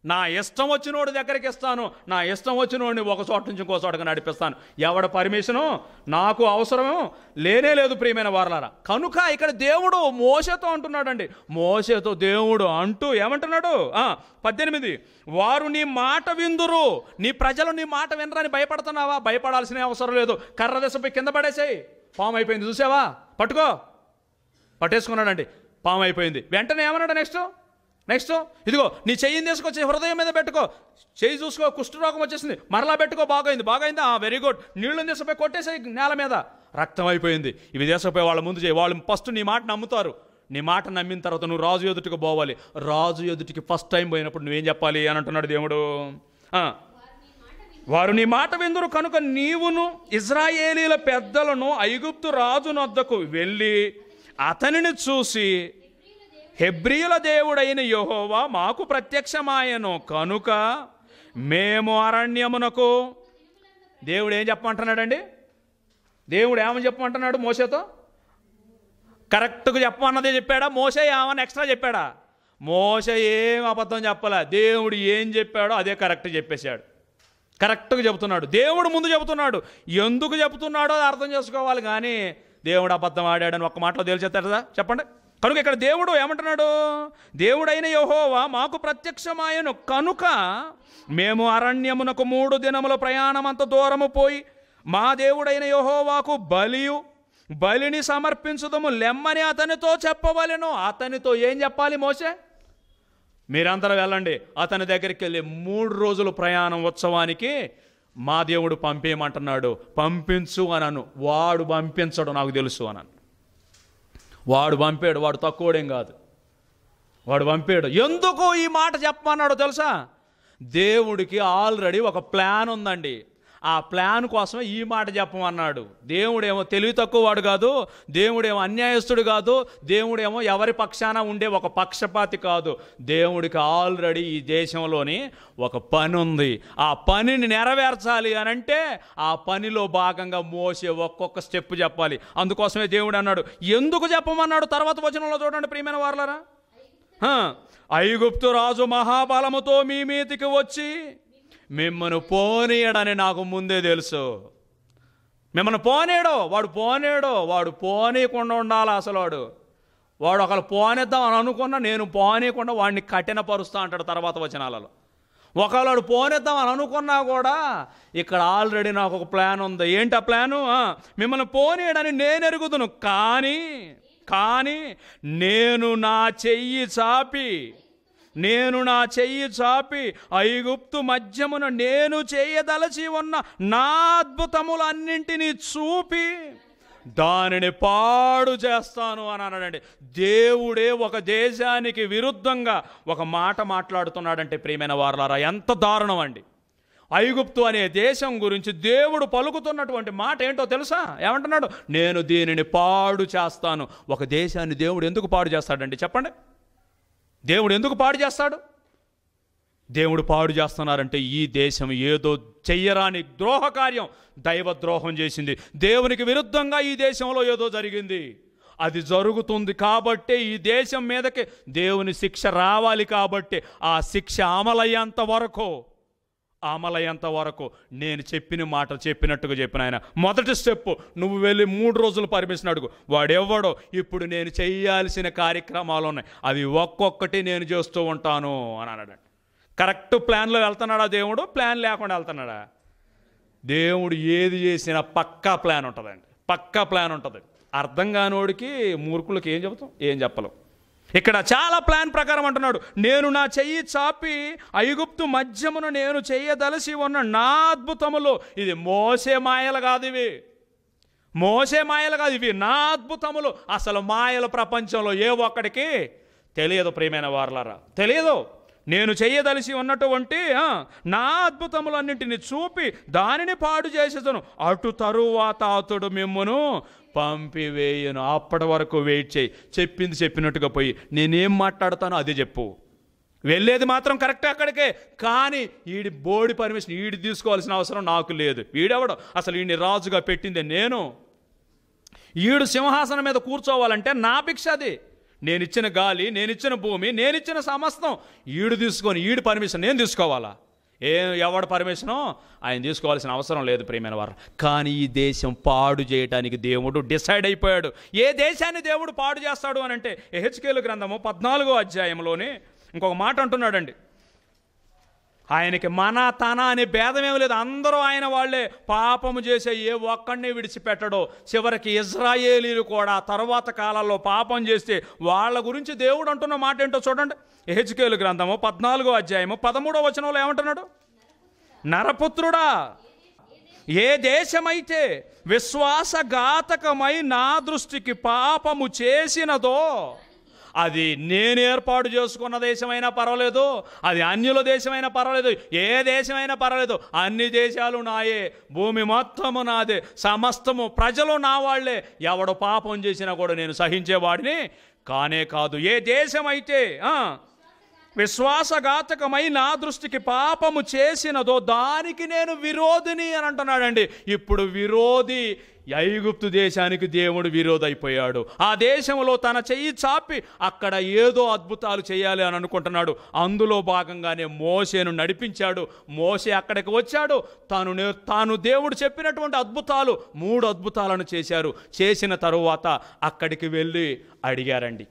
నా ఇష్టం వచ్చినోడి దగ్గరికి ఇస్తాను నా ఇష్టం వచ్చినోడిని ఒక చోట నుంచి ఇంకో చోటకి నడిపిస్తాను. ఎవడ పర్మిషను? నాకు అవసరమో లేనే లేదు ప్రియమైన వారలారా. కనుక ఇక్కడ దేవుడు మోసతో అంటున్నాడండి. మోసతో దేవుడు అంటూ ఏమంటున్నాడు? పద్దెనిమిది. వారు నీ మాట విందురు. నీ ప్రజలు నీ మాట వినరని భయపడుతున్నావా? భయపడాల్సిన అవసరం లేదు. కర్ర దశపై కింద పడేసాయి. పాము అయిపోయింది చూసావా? పట్టుకో. పట్టేసుకున్నాడండి. పాము అయిపోయింది. వెంటనే ఏమన్నాడు నెక్స్ట్? నెక్స్ట్ ఇదిగో నీ చెయ్యిని తీసుకొచ్చి హృదయం మీద పెట్టుకో. చెయ్యి చూసుకో కుష్ఠరోగం వచ్చేసింది. మరలా పెట్టుకో బాగైంది. బాగైంది? ఆ వెరీ గుడ్ నీళ్ళు తీసుకుపోయి కొట్టేసాయి నేల మీద. రక్తం అయిపోయింది. ఇవి తీసుకుపోయి వాళ్ళ ముందు చేయి వాళ్ళు ఫస్ట్ నీ మాట నమ్ముతారు. నీ మాట నమ్మిన తర్వాత నువ్వు రాజు ఎదుటికి పోవాలి. రాజు ఎదుటికి ఫస్ట్ టైం పోయినప్పుడు నువ్వేం చెప్పాలి అని అంటున్నాడు దేవుడు. వారు నీ మాట విందురు. కనుక నీవును ఇజ్రాయేలీల పెద్దలను ఐగుప్తు రాజు నొద్దకు వెళ్ళి అతనిని చూసి హెబ్రియుల దేవుడైన యహోవా మాకు ప్రత్యక్షమాయను. కనుక మేము అరణ్యమునకు దేవుడు ఏం చెప్పమంటున్నాడండి? దేవుడు ఏమని చెప్పమంటున్నాడు మోసతో కరెక్ట్గా చెప్పమన్నదే చెప్పాడా? మోసే ఏమని ఎక్స్ట్రా చెప్పాడా? మోస ఏం అబద్ధం చెప్పలే. దేవుడు ఏం చెప్పాడో అదే కరెక్ట్ చెప్పేశాడు. కరెక్ట్గా చెబుతున్నాడు. దేవుడు ముందు చెబుతున్నాడు. ఎందుకు చెబుతున్నాడో అది అర్థం చేసుకోవాలి కానీ దేవుడు అబద్ధం ఆడాడని ఒక్క మాటలో తేల్చేస్తాడు కదా? చెప్పండి. కనుక ఇక్కడ దేవుడు ఏమంటున్నాడు? దేవుడైన యహోవా మాకు ప్రత్యక్షమాయను. కనుక మేము అరణ్యమునకు మూడు దినముల ప్రయాణమంత దూరము పోయి మా దేవుడైన యహోవాకు బలియు బలిని సమర్పించుదము లెమ్మని అతనితో చెప్పవలెను. అతనితో ఏం చెప్పాలి మోసే మీరందరూ వెళ్ళండి. అతని దగ్గరికి వెళ్ళి మూడు రోజులు ప్రయాణం ఉత్సవానికి మా దేవుడు పంపేయమంటున్నాడు. పంపించు అనను. వాడు పంపించడు నాకు తెలుసు అనను. వాడు పంపాడు వాడు తక్కువడేం కాదు. వాడు పంపాడు. ఎందుకు ఈ మాట చెప్పమన్నాడో తెలుసా? దేవుడికి ఆల్రెడీ ఒక ప్లాన్ ఉందండి. ఆ ప్లాన్ కోసమే ఈ మాట చెప్పమన్నాడు. దేవుడేమో తెలివి తక్కువ వాడు కాదు దేవుడేమో అన్యాయస్తుడు కాదు దేవుడేమో ఎవరి పక్షాన ఉండే ఒక పక్షపాతి కాదు. దేవుడికి ఆల్రెడీ ఈ దేశంలోని ఒక పని ఉంది. ఆ పనిని నెరవేర్చాలి అని అంటే ఆ పనిలో భాగంగా మోసే ఒక్కొక్క స్టెప్ చెప్పాలి. అందుకోసమే దేవుడు అన్నాడు. ఎందుకు చెప్పమన్నాడు తర్వాత వచనంలో చూడండి ప్రియమైన వారులరా? ఐగుప్తు రాజు మహాబలముతో మీ మీదికి వచ్చి మిమ్మను పోనీయడని నాకు ముందే తెలుసు. మిమ్మల్ని పోనేడో వాడు పోనేడో వాడు పోనీయకుండా ఉండాలి అసలు వాడు? వాడు ఒకళ్ళు పోనేద్దాం అని అనుకున్నా నేను పోనీయకుండా వాడిని కఠినపరుస్తా అంటాడు తర్వాత వచనాలలో. ఒకవేళ వాడు పోనేద్దాం అని అనుకున్నా కూడా ఇక్కడ ఆల్రెడీ నాకు ఒక ప్లాన్ ఉంది. ఏంటి ఆ ప్లాను? మిమ్మల్ని పోనీయడని నేను ఎరుగుదును. కానీ కానీ నేను నా చెయ్యి చాపి నేను నా చెయ్యి చాపి ఐగుప్తు మధ్యమున నేను చేయదలచి ఉన్న నా అద్భుతములన్నింటినీ చూపి దానిని పాడు చేస్తాను అని అన్నాడండి. దేవుడే ఒక దేశానికి విరుద్ధంగా ఒక మాట మాట్లాడుతున్నాడంటే ప్రియమైన వారలారా ఎంత దారుణం అండి. ఐగుప్తు అనే దేశం గురించి దేవుడు పలుకుతున్నటువంటి మాట ఏంటో తెలుసా? ఏమంటున్నాడు? నేను దీనిని పాడు చేస్తాను. ఒక దేశాన్ని దేవుడు ఎందుకు పాడు చేస్తాడండి? చెప్పండి. దేవుడు ఎందుకు పాడు చేస్తాడు? దేవుడు పాడు చేస్తున్నారంటే ఈ దేశం ఏదో చెయ్యరాని ద్రోహకార్యం దైవ ద్రోహం చేసింది. దేవునికి విరుద్ధంగా ఈ దేశంలో ఏదో జరిగింది. అది జరుగుతుంది కాబట్టే ఈ దేశం మీదకి దేవుని శిక్ష రావాలి కాబట్టి ఆ శిక్ష అమలయ్యేంత వరకు అమలయ్యేంత వరకు నేను చెప్పిన మాట చెప్పినట్టుగా చెప్పిన ఆయన. మొదటి స్టెప్ నువ్వు వెళ్ళి మూడు రోజులు పర్మిషన్ అడుగు. వాడెవ్వడో ఇప్పుడు నేను చేయాల్సిన కార్యక్రమాలు ఉన్నాయి. అవి ఒక్కొక్కటి నేను చేస్తూ ఉంటాను అని అన్నాడు. కరెక్ట్ ప్లాన్లో వెళ్తున్నాడా దేవుడు? ప్లాన్ లేకుండా వెళ్తున్నాడా? దేవుడు ఏది చేసినా పక్కా ప్లాన్ ఉంటుందండి. పక్కా ప్లాన్ ఉంటుంది. అర్థం కానోడికి మూర్ఖులకి ఏం చెబుతాం? ఏం చెప్పలేం. ఇక్కడ చాలా ప్లాన్ ప్రకారం అంటున్నాడు. నేను నా చెయ్యి చాపి ఐగుప్తు మధ్యమును నేను చెయ్యదలసి ఉన్న నా అద్భుతములు. ఇది మోసే మాయలు కాదు ఇవి. మోసే మాయలు కాదు ఇవి నా అద్భుతములు. అసలు మాయల ప్రపంచంలో ఏ ఒక్కడికి తెలియదు ప్రియమైన వారలారా. తెలియదు. నేను చెయ్యదలిసి ఉన్నటువంటి నా అద్భుతములన్నింటిని చూపి దానిని పాడు చేసేదను. అటు తరువాత అతడు మిమ్మును పంపివేయను. అప్పటి వరకు వెయిట్ చేయి. చెప్పింది చెప్పినట్టుగా పోయి. నేనేం మాట్లాడతానో అదే చెప్పు. వెళ్ళేది మాత్రం కరెక్ట్ అక్కడికే. కానీ ఈడి బోడి పర్మిషన్ ఈడి తీసుకోవాల్సిన అవసరం నాకు లేదు. వీడెవడం? అసలు ఈయన్ని రాజుగా పెట్టిందే నేను. ఈడు సింహాసనం మీద కూర్చోవాలంటే నా భిక్ష అది. నేనిచ్చిన గాలి నేనిచ్చిన భూమి నేనిచ్చిన సమస్తం ఈడు తీసుకొని ఈడు పర్మిషన్ నేను తీసుకోవాలా? ఏ ఎవడ పర్మిషనో ఆయన తీసుకోవాల్సిన అవసరం లేదు ప్రియమైన వారు. కానీ ఈ దేశం పాడు చేయటానికి దేవుడు డిసైడ్ అయిపోయాడు. ఏ దేశాన్ని దేవుడు పాడు చేస్తాడు అని అంటే హెచ్కేలు గ్రంథము పద్నాలుగో అధ్యాయంలోనే ఇంకొక మాట అంటున్నాడండి. ఆయనకి మన తన అనే భేదమేమి లేదు. అందరూ ఆయన వాళ్ళే. పాపము చేసే ఏ ఒక్కడిని విడిచిపెట్టడో. చివరికి ఇజ్రాయేలీలు కూడా తర్వాత కాలాల్లో పాపం చేస్తే వాళ్ళ గురించి దేవుడు అంటున్న మాట ఏంటో చూడండి. హెచ్కేలు గ్రంథము పద్నాలుగో అధ్యాయము పదమూడో వచనంలో ఏమంటున్నాడు? నరపుత్రుడా ఏ దేశమైతే విశ్వాసఘాతకమై నా దృష్టికి పాపము చేసినదో అది నేను ఏర్పాటు చేసుకున్న దేశమైనా పర్వాలేదు అది అన్యుల దేశమైనా పర్వాలేదు ఏ దేశమైనా పర్వాలేదు అన్ని దేశాలు నాయే భూమి మొత్తము నాదే సమస్తము ప్రజలు నా వాళ్ళే ఎవడు పాపం చేసినా కూడా నేను సహించేవాడిని కానే కాదు. ఏ దేశమైతే విశ్వాసఘాతకమై నా దృష్టికి పాపము చేసినదో దానికి నేను విరోధిని అని అంటున్నాడండి. ఇప్పుడు విరోధి ఐగుప్తు దేశానికి దేవుడు విరోధైపోయాడు. ఆ దేశంలో తన చెయ్యి చాపి అక్కడ ఏదో అద్భుతాలు చేయాలి అని అనుకుంటున్నాడు. అందులో భాగంగానే మోసేను నడిపించాడు. మోసే అక్కడికి వచ్చాడు. తాను తాను దేవుడు చెప్పినటువంటి అద్భుతాలు మూడు అద్భుతాలను చేశారు. చేసిన తరువాత అక్కడికి వెళ్ళి అడిగారండి.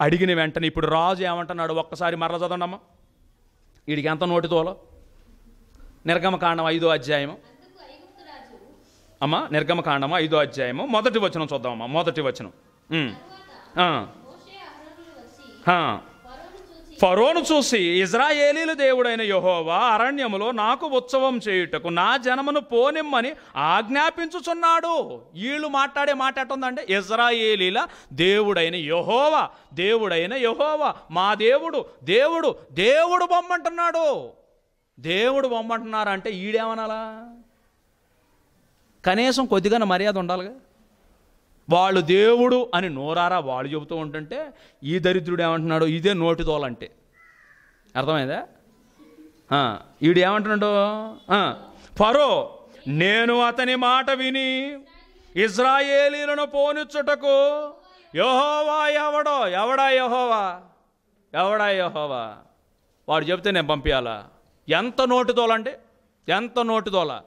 అడిగిన వెంటనే ఇప్పుడు రాజు ఏమంటున్నాడు? ఒక్కసారి మరల చదవండమ్మా. వీడికి ఎంత నోటితోలో నిర్గమకాండం ఐదో అధ్యాయము. అమ్మా నిర్గమకాండము ఐదో అధ్యాయము? మొదటి వచనం చూద్దామమ్మా మొదటి వచనం. ఫరోను చూసి ఇజ్రాయేలీల దేవుడైన యహోవా అరణ్యములో నాకు ఉత్సవం చేయుటకు నా జనమును పోనిమ్మని ఆజ్ఞాపించుచున్నాడు. వీళ్ళు మాట్లాడే మాట ఎట్టుందంటే ఇజ్రాయేలీల దేవుడైన యహోవా దేవుడైన యహోవా మా దేవుడు దేవుడు దేవుడు బొమ్మంటున్నాడు. దేవుడు బొమ్మంటున్నారంటే ఈడేమనాలా? కనీసం కొద్దిగా మర్యాద ఉండాలిగా? వాళ్ళు దేవుడు అని నోరారా వాళ్ళు చెబుతూ ఉంటుంటే ఈ దరిద్రుడు ఏమంటున్నాడు? ఇదే నోటితోలంటే అర్థమైందా? ఈడు ఏమంటున్నాడు? ఆ, ఫరో నేను అతని మాట విని ఇజ్రాయేలీలను పోనిచ్చుటకు యహోవా ఎవడో? ఎవడా యహోవా? ఎవడా యహోవా? వాడు చెప్తే నేను పంపించాలా ఎంత నోటితోలంటే ఎంత నోటితోల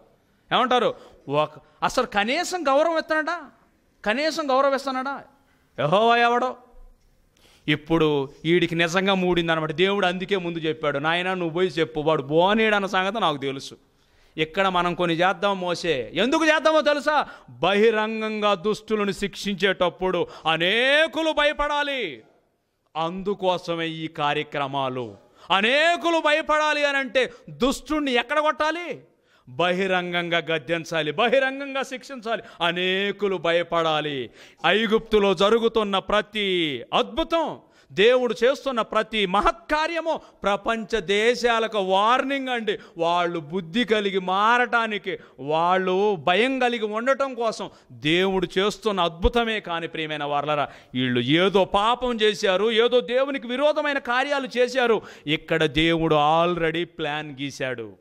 ఏమంటారు? ఒక అసలు కనీసం గౌరవం ఎత్తనడా? కనీసం గౌరవం ఇస్తానడా యహోవా ఎవడో? ఇప్పుడు వీడికి నిజంగా మూడిందనమాట దేవుడు అందుకే ముందు చెప్పాడు నాయన నువ్వు పోయి చెప్పు వాడు బోనేడు అన్న సంగతి నాకు తెలుసు. ఇక్కడ మనం కొన్ని చేద్దాం మోసే. ఎందుకు చేద్దామో తెలుసా? బహిరంగంగా దుస్తులను శిక్షించేటప్పుడు అనేకులు భయపడాలి. అందుకోసమే ఈ కార్యక్రమాలు. అనేకులు భయపడాలి అని అంటే దుష్టుణ్ణి ఎక్కడ కొట్టాలి? బహిరంగంగా గద్దించాలి బహిరంగంగా శిక్షించాలి. అనేకులు భయపడాలి. ఐగుప్తులో జరుగుతున్న ప్రతి అద్భుతం దేవుడు చేస్తున్న ప్రతి మహత్కార్యము ప్రపంచ దేశాలకు వార్నింగ్ అండి. వాళ్ళు బుద్ధి కలిగి మారటానికి వాళ్ళు భయం కలిగి ఉండటం కోసం దేవుడు చేస్తున్న అద్భుతమే కాని ప్రియమైన వాళ్ళరా వీళ్ళు ఏదో పాపం చేశారు ఏదో దేవునికి విరోధమైన కార్యాలు చేశారు. ఇక్కడ దేవుడు ఆల్రెడీ ప్లాన్ గీశాడు.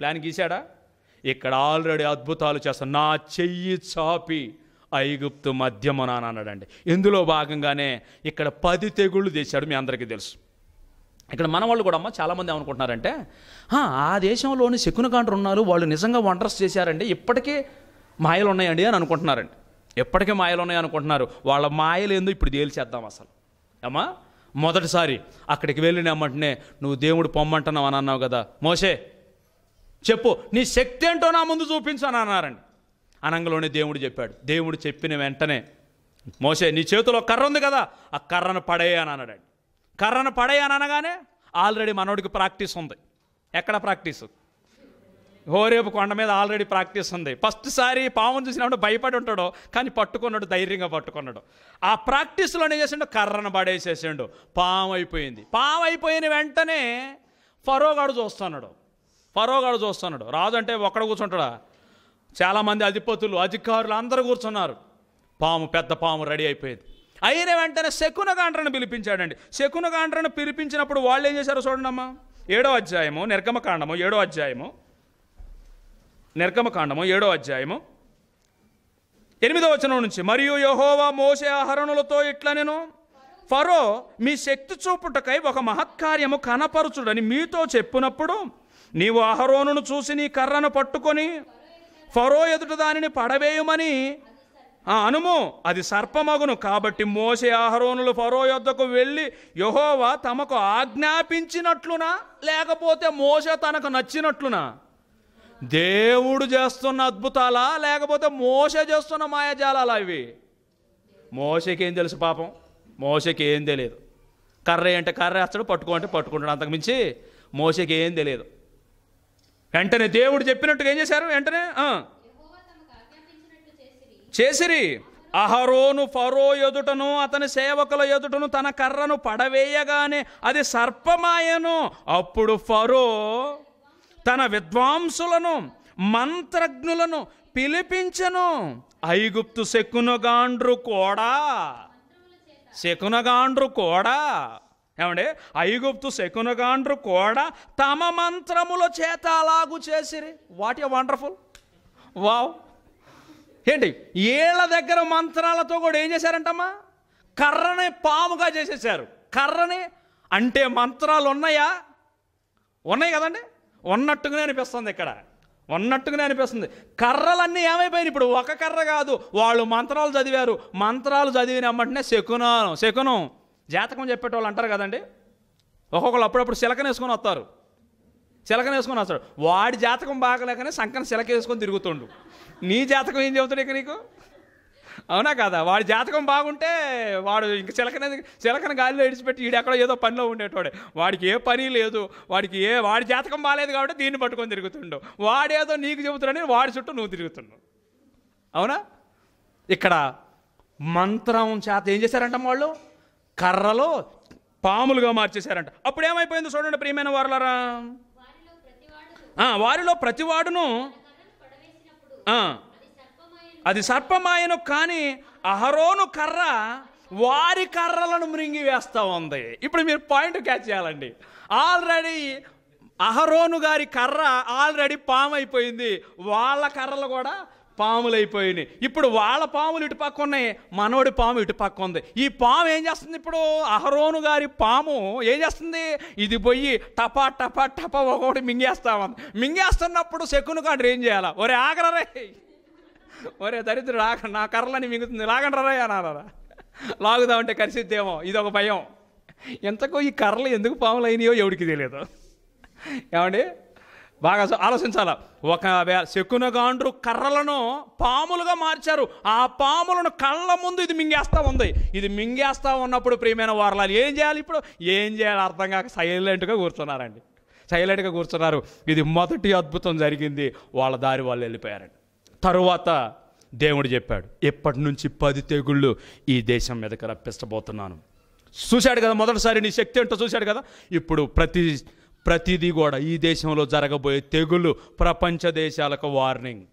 ప్లాన్ గీశాడా? ఇక్కడ ఆల్రెడీ అద్భుతాలు చేస్తాను. నా చెయ్యి చాపి ఐగుప్తు మధ్యమున అని అన్నాడండి. ఇందులో భాగంగానే ఇక్కడ పది తెగుళ్ళు తెచ్చాడు మీ అందరికీ తెలుసు. ఇక్కడ మన వాళ్ళు కూడా అమ్మ చాలామంది ఏమనుకుంటున్నారంటే ఆ దేశంలోని శకునకాండ్రు ఉన్నారు వాళ్ళు నిజంగా వండర్స్ చేశారండి ఇప్పటికీ మాయలు ఉన్నాయండి అని అనుకుంటున్నారండి. ఎప్పటికీ మాయలు ఉన్నాయి అనుకుంటున్నారు. వాళ్ళ మాయలు ఏందో ఇప్పుడు తేల్చేద్దాం అసలు. అమ్మా మొదటిసారి అక్కడికి వెళ్ళిన వెంటనే నువ్వు దేవుడు పొమ్మంటున్నావు అని అన్నావు కదా. మోసే చెప్పు నీ శక్తి ఏంటో నా ముందు చూపించాను అన్నారండి. అనంగలోనే దేవుడు చెప్పాడు. దేవుడు చెప్పిన వెంటనే మోసే నీ చేతిలో కర్ర ఉంది కదా ఆ కర్రను పడేయ అని అన్నాడండి. కర్రను పడేయ అని అనగానే ఆల్రెడీ మనోడికి ప్రాక్టీస్ ఉంది. ఎక్కడ ప్రాక్టీస్? హోరేపు కొండ మీద ఆల్రెడీ ప్రాక్టీస్ ఉంది. ఫస్ట్ సారి పామును చూసినప్పుడు భయపడి ఉంటాడు కానీ పట్టుకున్నాడు ధైర్యంగా పట్టుకున్నాడు. ఆ ప్రాక్టీస్లో ఏం చేసిండు కర్రను పడేసేసిండు. పాము అయిపోయింది. పాము అయిపోయిన వెంటనే ఫరోగాడు చూస్తున్నాడు. ఫరోగాడు చూస్తున్నాడు. రాజు అంటే ఒక్కడ కూర్చుంటాడా? చాలామంది అధిపతులు అధికారులు అందరూ కూర్చున్నారు. పాము పెద్ద పాము రెడీ అయిపోయింది. అయిన వెంటనే శకునగాండ్రను పిలిపించాడండి. శకునగాండ్రను పిలిపించినప్పుడు వాళ్ళు ఏం చేశారో చూడండమ్మా. ఏడో అధ్యాయము నిర్గమకాండము ఏడో అధ్యాయము. నిర్గమకాండము ఏడో అధ్యాయము. ఎనిమిదో వచనం నుంచి మరియు యహోవా మోసే ఆహరణలతో ఇట్లా నేను ఫరో మీ శక్తి చూపుటకై ఒక మహత్కార్యము కనపరుచుడని మీతో చెప్పినప్పుడు నీవు అహరోనును చూసి నీ కర్రను పట్టుకొని ఫరో ఎదుట దానిని పడవేయమని. ఆ అనుము అది సర్పమగును. కాబట్టి మోసే ఆహరోనులు ఫరో యొద్దకు వెళ్ళి యహోవా తమకు ఆజ్ఞాపించినట్లునా? లేకపోతే మోస తనకు నచ్చినట్లునా? దేవుడు చేస్తున్న అద్భుతాలా? లేకపోతే మోస చేస్తున్న మాయాజాలాలా ఇవి? మోసకి ఏం తెలుసు పాపం? మోసకి ఏం తెలియదు కర్ర అంటే కర్ర వేస్తాడు పట్టుకో అంటే పట్టుకుంటాడు. అంతకుమించి మోసకి ఏం తెలియదు వెంటనే దేవుడు చెప్పినట్టుగా ఏం చేశారు? వెంటనే చేసిరి చేసిరి. అహరోను ఫరో ఎదుటను అతని సేవకుల ఎదుటను తన కర్రను పడవేయగానే అది సర్పమాయను. అప్పుడు ఫరో తన విద్వాంసులను మంత్రజ్ఞులను పిలిపించను. ఐగుప్తు శకునగాండ్రు కూడా? శకునగాండ్రు కూడా? ఏమంటే ఐగుప్తు శకునగాండ్రు కూడా తమ మంత్రముల చేత అలాగు చేసిరి. వాట్ ఏ వండర్ఫుల్ వావ్ ఏంటి? ఏళ్ళ దగ్గర మంత్రాలతో కూడా ఏం చేశారంటమ్మా? కర్రని పాముగా చేసేసారు కర్రని అంటే మంత్రాలు ఉన్నాయా? ఉన్నాయి కదండి? ఉన్నట్టుగానే అనిపిస్తుంది ఇక్కడ. ఉన్నట్టుగానే అనిపిస్తుంది. కర్రలన్నీ ఏమైపోయినాయి ఇప్పుడు? ఒక కర్ర కాదు. వాళ్ళు మంత్రాలు చదివారు. మంత్రాలు చదివిన వెంటనే శకునం శకునం. జాతకం చెప్పేటోళ్ళు అంటారు కదండి? ఒక్కొక్కరు అప్పుడప్పుడు చిలకన వేసుకొని వస్తారు. చిలకన వేసుకొని వస్తాడు వాడి జాతకం బాగలేకనే సంకన చిలక వేసుకొని తిరుగుతుండు. నీ జాతకం ఏం చెబుతాడు ఇక నీకు? అవునా కదా? వాడి జాతకం బాగుంటే వాడు ఇంక చిలకన చిలకన గాలిలో ఇడిచిపెట్టి ఈడు ఎక్కడో ఏదో పనిలో ఉండేటోడే. వాడికి ఏ పని లేదు. వాడికి ఏ వాడి జాతకం బాగాలేదు కాబట్టి దీన్ని పట్టుకొని తిరుగుతుండు. వాడేదో నీకు చెబుతున్నాడని వాడి చుట్టూ నువ్వు తిరుగుతున్నావు అవునా? ఇక్కడ మంత్రం చేత ఏం చేశారంట వాళ్ళు? కర్రలో పాములుగా మార్చేశారంట. అప్పుడు ఏమైపోయింది చూడండి ప్రియమైన వారులారా? వారిలో ప్రతివాడును ఆ, వారిలో ప్రతివాడును కర్రను పడవేసినప్పుడు ఆ, అది సర్పమాయను అది సర్పమాయను కానీ అహరోను కర్ర వారి కర్రలను మృంగి వేస్తూ ఉంది. ఇప్పుడు మీరు పాయింట్ క్యాచ్ చేయాలండి. ఆల్రెడీ అహరోను గారి కర్ర ఆల్రెడీ పాము అయిపోయింది వాళ్ళ కర్రలు కూడా పాములు అయిపోయినాయి ఇప్పుడు వాళ్ళ పాములు ఇటు పక్క ఉన్నాయి మనోడి పాము ఇటు పక్క ఉంది. ఈ పాము ఏం చేస్తుంది ఇప్పుడు? అహరోను గారి పాము ఏం చేస్తుంది? ఇది పోయి టపా టపా టపా ఒకటి మింగేస్తా మింగేస్తున్నప్పుడు శకును కాండ్రు ఏం చేయాలా? ఒరే ఆగరరే ఒరే దరిద్రుడు ఆగ నా కర్రలని మింగుతుంది. లాగండ్రరే అనారా లాగుదామంటే కరిసిద్దేమో. ఇది ఒక భయం. ఎంతకో ఈ కర్రలు ఎందుకు పాములు అయినాయో ఎవడికి తెలియదు. ఏమండి? బాగా ఆలోచించాల ఆలోచించాలా? ఒక శకునగాండ్రు కర్రలను పాములుగా మార్చారు. ఆ పాములను కళ్ళ ముందు ఇది మింగేస్తా ఉంది. ఇది మింగేస్తా ఉన్నప్పుడు ప్రియమైన వారలాలు ఏం చేయాలి ఇప్పుడు? ఏం చేయాలి అర్థం కాక సైలెంట్గా కూర్చున్నారండి. సైలెంట్గా కూర్చున్నారు. ఇది మొదటి అద్భుతం జరిగింది. వాళ్ళ దారి వాళ్ళు వెళ్ళిపోయారండి. తరువాత దేవుడు చెప్పాడు ఎప్పటి నుంచి పది తెగుళ్ళు ఈ దేశం మీదకి రప్పించబోతున్నాను చూశాడు కదా మొదటిసారి నీ శక్తి ఏంటో చూశాడు కదా? ఇప్పుడు ప్రతి ప్రతిదీ కూడా ఈ దేశంలో జరగబోయే తెగులు ప్రపంచ దేశాలకు వార్నింగ్.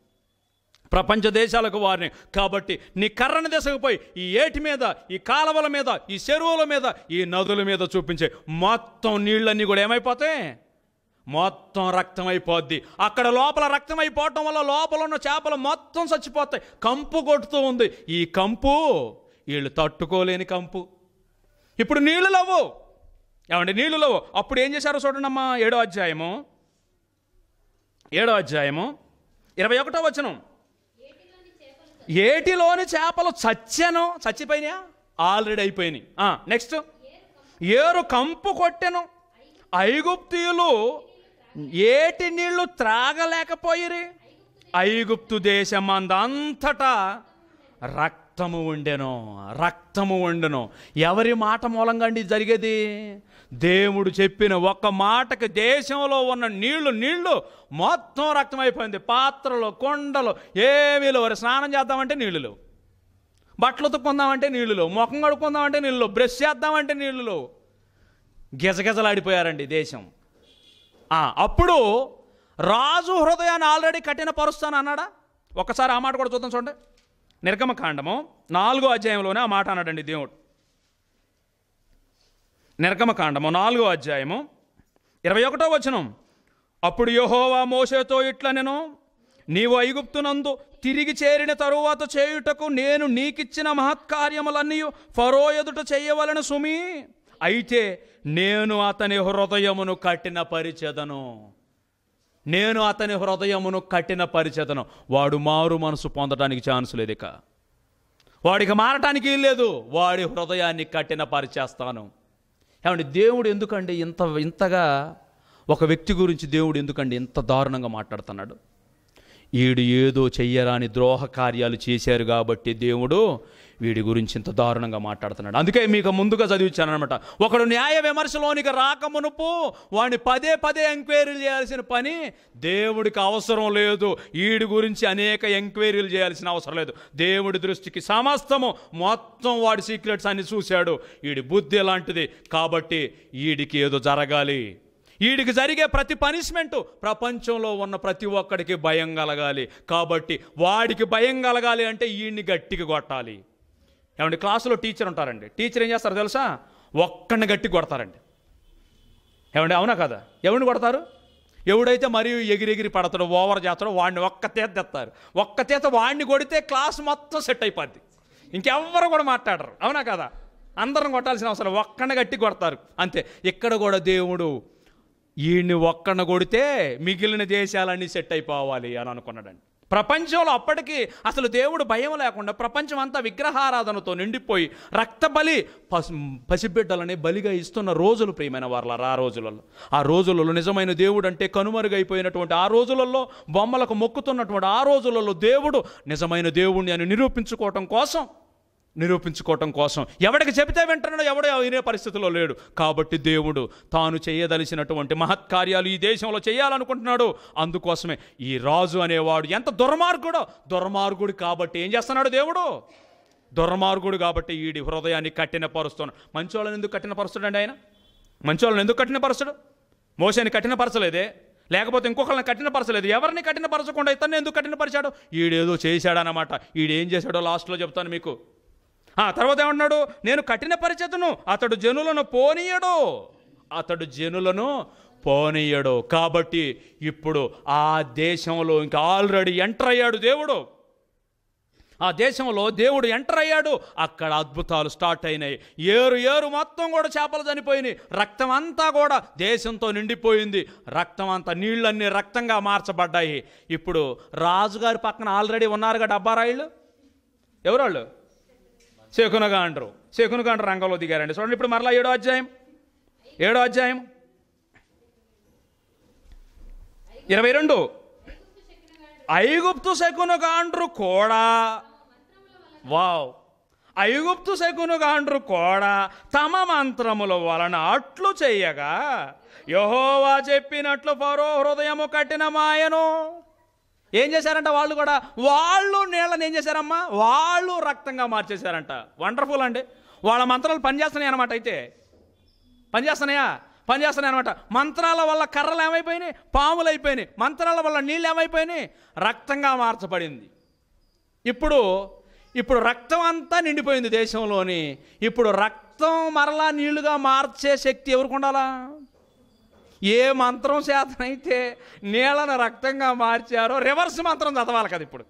ప్రపంచ దేశాలకు వారిని కాబట్టి నీ కర్రని దశకుపోయి ఈ ఏటి మీద ఈ కాలవల మీద ఈ చెరువుల మీద ఈ నదుల మీద చూపించే మొత్తం నీళ్ళన్నీ కూడా ఏమైపోతాయి? మొత్తం రక్తం అయిపోద్ది. అక్కడ లోపల రక్తం అయిపోవటం వల్ల లోపల ఉన్న చేపలు మొత్తం చచ్చిపోతాయి. కంపు కొడుతూ ఉంది. ఈ కంపు వీళ్ళు తట్టుకోలేని కంపు. ఇప్పుడు నీళ్ళు లేవు. ఏమంటే నీళ్ళు అప్పుడు ఏం చేశారో చూడండి అమ్మా ఏడో అధ్యాయము. ఏడో అధ్యాయము ఇరవై ఒకటో వచనం. ఏటిలోని చేపలు చచ్చాను చచ్చిపోయినాయా? ఆల్రెడీ అయిపోయినాయి. నెక్స్ట్. ఏరు కంపు కొట్టెను. ఐగుప్తీయులు ఏటి నీళ్ళు త్రాగలేకపోయిరి? ఐగుప్తు దేశమందంతటా రక్తము ఉండెను రక్తము ఉండెను. ఎవరి మాట మూలంగా అండి జరిగేది? దేవుడు చెప్పిన ఒక్క మాటకి దేశంలో ఉన్న నీళ్ళు నీళ్ళు మొత్తం రక్తం అయిపోయింది పాత్రలు కొండలు ఏమీ లేవు స్నానం చేద్దామంటే నీళ్ళు లేవు. బట్టలు ఉతుక్కుందామంటే నీళ్ళు లేవు. ముఖం కడుక్కుందామంటే నీళ్ళు లేవు. బ్రష్ చేద్దామంటే నీళ్ళు లేవు. గిజగిజలాడిపోయారండి దేశం. అప్పుడు రాజు హృదయాన్ని ఆల్రెడీ కఠినపరుస్తాను అన్నాడా? ఒకసారి ఆ మాట కూడా చూద్దాం చూడండి. నిర్గమకాండము నాలుగో అధ్యాయంలోనే ఆ మాట అన్నాడండి దేవుడు. నిర్గమకాండము నాలుగో అధ్యాయము ఇరవై ఒకటో వచనం. అప్పుడు యహోవా మోషేతో ఇట్లా నేను నీవు ఐగుప్తునందు తిరిగి చేరిన తరువాత చేయుటకు నేను నీకిచ్చిన మహత్కార్యములన్నీ ఫరో ఎదుట చేయవలను సుమి. అయితే నేను అతని హృదయమును కట్టిన పరిచెదను. నేను అతని హృదయమును కట్టిన పరిచెదను. వాడు మారు మనసు పొందడానికి ఛాన్స్ లేదు ఇక. వాడికి మారటానికి లేదు. వాడి హృదయాన్ని కట్టిన పరిచేస్తాను. ఏమంటే దేవుడు ఎందుకండి ఇంత ఇంతగా ఒక వ్యక్తి గురించి దేవుడు ఎందుకండి ఇంత దారుణంగా మాట్లాడుతున్నాడు? వీడు ఏదో చెయ్యరాని ద్రోహ కార్యాలు చేశారు కాబట్టి దేవుడు వీడి గురించి ఇంత దారుణంగా మాట్లాడుతున్నాడు. అందుకే మీకు ముందుగా చదివించానమాట ఒకడు న్యాయ విమర్శలోనికి రాకమునుపు వాడిని పదే పదే ఎంక్వైరీలు చేయాల్సిన పని దేవుడికి అవసరం లేదు. వీడి గురించి అనేక ఎంక్వైరీలు చేయాల్సిన అవసరం లేదు. దేవుడి దృష్టికి సమస్తము మొత్తం వాడి సీక్రెట్స్ అన్ని చూశాడు. వీడి బుద్ధి ఎలాంటిది? కాబట్టి వీడికి ఏదో జరగాలి. వీడికి జరిగే ప్రతి పనిష్మెంటు ప్రపంచంలో ఉన్న ప్రతి ఒక్కడికి భయం కలగాలి. కాబట్టి వాడికి భయం కలగాలి అంటే వీడిని గట్టిగా కొట్టాలి. ఏమండి క్లాసులో టీచర్ ఉంటారండి. టీచర్ ఏం చేస్తారు తెలుసా? ఒక్కడిని గట్టి కొడతారండి. ఏమండి అవునా కదా? ఎవరిని కొడతారు? ఎవడైతే మరీ ఎగిరెగిరి పడతాడో ఓవర్ చేస్తాడో వాడిని ఒక్క తీత తెస్తారు. ఒక్క తీత వాడిని కొడితే క్లాస్ మొత్తం సెట్ అయిపోద్ది. ఇంకెవ్వరు కూడా మాట్లాడరు. అవునా కదా? అందరం కొట్టాల్సిన అవసరం ఒక్కడిని గట్టి కొడతారు. అంతే. ఇక్కడ కూడా దేవుడు ఈయన్ని ఒక్కడిని కొడితే మిగిలిన దేశాలన్నీ సెట్ అయిపోవాలి అని అనుకున్నాడండి. ప్రపంచంలో అప్పటికి అసలు దేవుడు భయం లేకుండా ప్రపంచం అంతా విగ్రహారాధనతో నిండిపోయి రక్తబలి పసి పసిబిడ్డలని బలిగా ఇస్తున్న రోజులు ప్రియమైన వారు ఆ రోజులలో. ఆ రోజులలో నిజమైన దేవుడు అంటే కనుమరుగైపోయినటువంటి ఆ రోజులలో బొమ్మలకు మొక్కుతున్నటువంటి ఆ రోజులలో దేవుడు నిజమైన దేవుణ్ణి అని నిరూపించుకోవటం కోసం నిరూపించుకోవటం కోసం. ఎవడికి చెబితే వింటున్నాడో ఎవడో వినే పరిస్థితిలో లేడు. కాబట్టి దేవుడు తాను చేయదలిచినటువంటి మహత్కార్యాలు ఈ దేశంలో చేయాలనుకుంటున్నాడు. అందుకోసమే ఈ రాజు అనేవాడు ఎంత దుర్మార్గుడో. దుర్మార్గుడు కాబట్టి ఏం చేస్తున్నాడు దేవుడు? దుర్మార్గుడు కాబట్టి ఈడి హృదయాన్ని కఠినపరుస్తున్నాడు మంచోళ్ళని ఎందుకు కఠినపరుస్తాడండి ఆయన? మంచోళ్ళని ఎందుకు కఠినపరచడు మోసాన్ని కఠినపరచలేదే. లేకపోతే ఇంకొకరిని కఠినపరచలేదు. ఎవరిని కఠినపరచకుండా ఇతన్ని ఎందుకు కఠినపరిచాడు? ఈడేదో చేశాడనమాట ఈడేం చేశాడో లాస్ట్లో చెప్తాను మీకు. ఆ తర్వాత ఏమంటున్నాడు నేను కఠిన పరిచతును అతడు జనులను పోనీయడు. అతడు జనులను పోనీయడు. కాబట్టి ఇప్పుడు ఆ దేశంలో ఇంకా ఆల్రెడీ ఎంటర్ అయ్యాడు దేవుడు. ఆ దేశంలో దేవుడు ఎంటర్ అయ్యాడు. అక్కడ అద్భుతాలు స్టార్ట్ అయినాయి. ఏరు ఏరు మొత్తం కూడా చేపలు చనిపోయినాయి. రక్తం అంతా కూడా దేశంతో నిండిపోయింది. రక్తం అంతా నీళ్ళన్నీ రక్తంగా మార్చబడ్డాయి. ఇప్పుడు రాజుగారి పక్కన ఆల్రెడీ ఉన్నారుగా డబ్బారాయిళ్ళు? ఎవరాళ్ళు? వాళ్ళు శకునగా అంటారు. శకునుగా అంటారు రంగంలో దిగారండి. చూడండి ఇప్పుడు మరలా ఏడో అధ్యాయం. ఏడో అధ్యాయం. ఇరవై రెండు. ఐగుప్తు శకునుగాండ్రు కూడా. వావ్. ఐగుప్తు శకునుగాండ్రు కూడా. తమ మంత్రముల వలన అట్లు చేయగా యహోవా చెప్పినట్లు ఫరో హృదయము కట్టిన మాయను ఏం చేశారంట వాళ్ళు కూడా? వాళ్ళు నీళ్ళని ఏం చేశారమ్మా? వాళ్ళు రక్తంగా మార్చేశారంట. వండర్ఫుల్ అండి. వాళ్ళ మంత్రాలు పనిచేస్తున్నాయి అనమాట అయితే. పనిచేస్తున్నాయా? పనిచేస్తున్నాయి అనమాట మంత్రాల వల్ల కర్రలు ఏమైపోయినాయి? పాములు అయిపోయినాయి. మంత్రాల వల్ల నీళ్ళు ఏమైపోయినాయి? రక్తంగా మార్చబడింది. ఇప్పుడు ఇప్పుడు రక్తం అంతా నిండిపోయింది దేశంలోని. ఇప్పుడు రక్తం మరలా నీళ్ళుగా మార్చే శక్తి ఎవరికి ఉండాలా? ఏ మంత్రం చేతనైతే నీళ్ళను రక్తంగా మార్చారో రివర్స్ మంత్రం చదవాలి కదా ఇప్పుడు.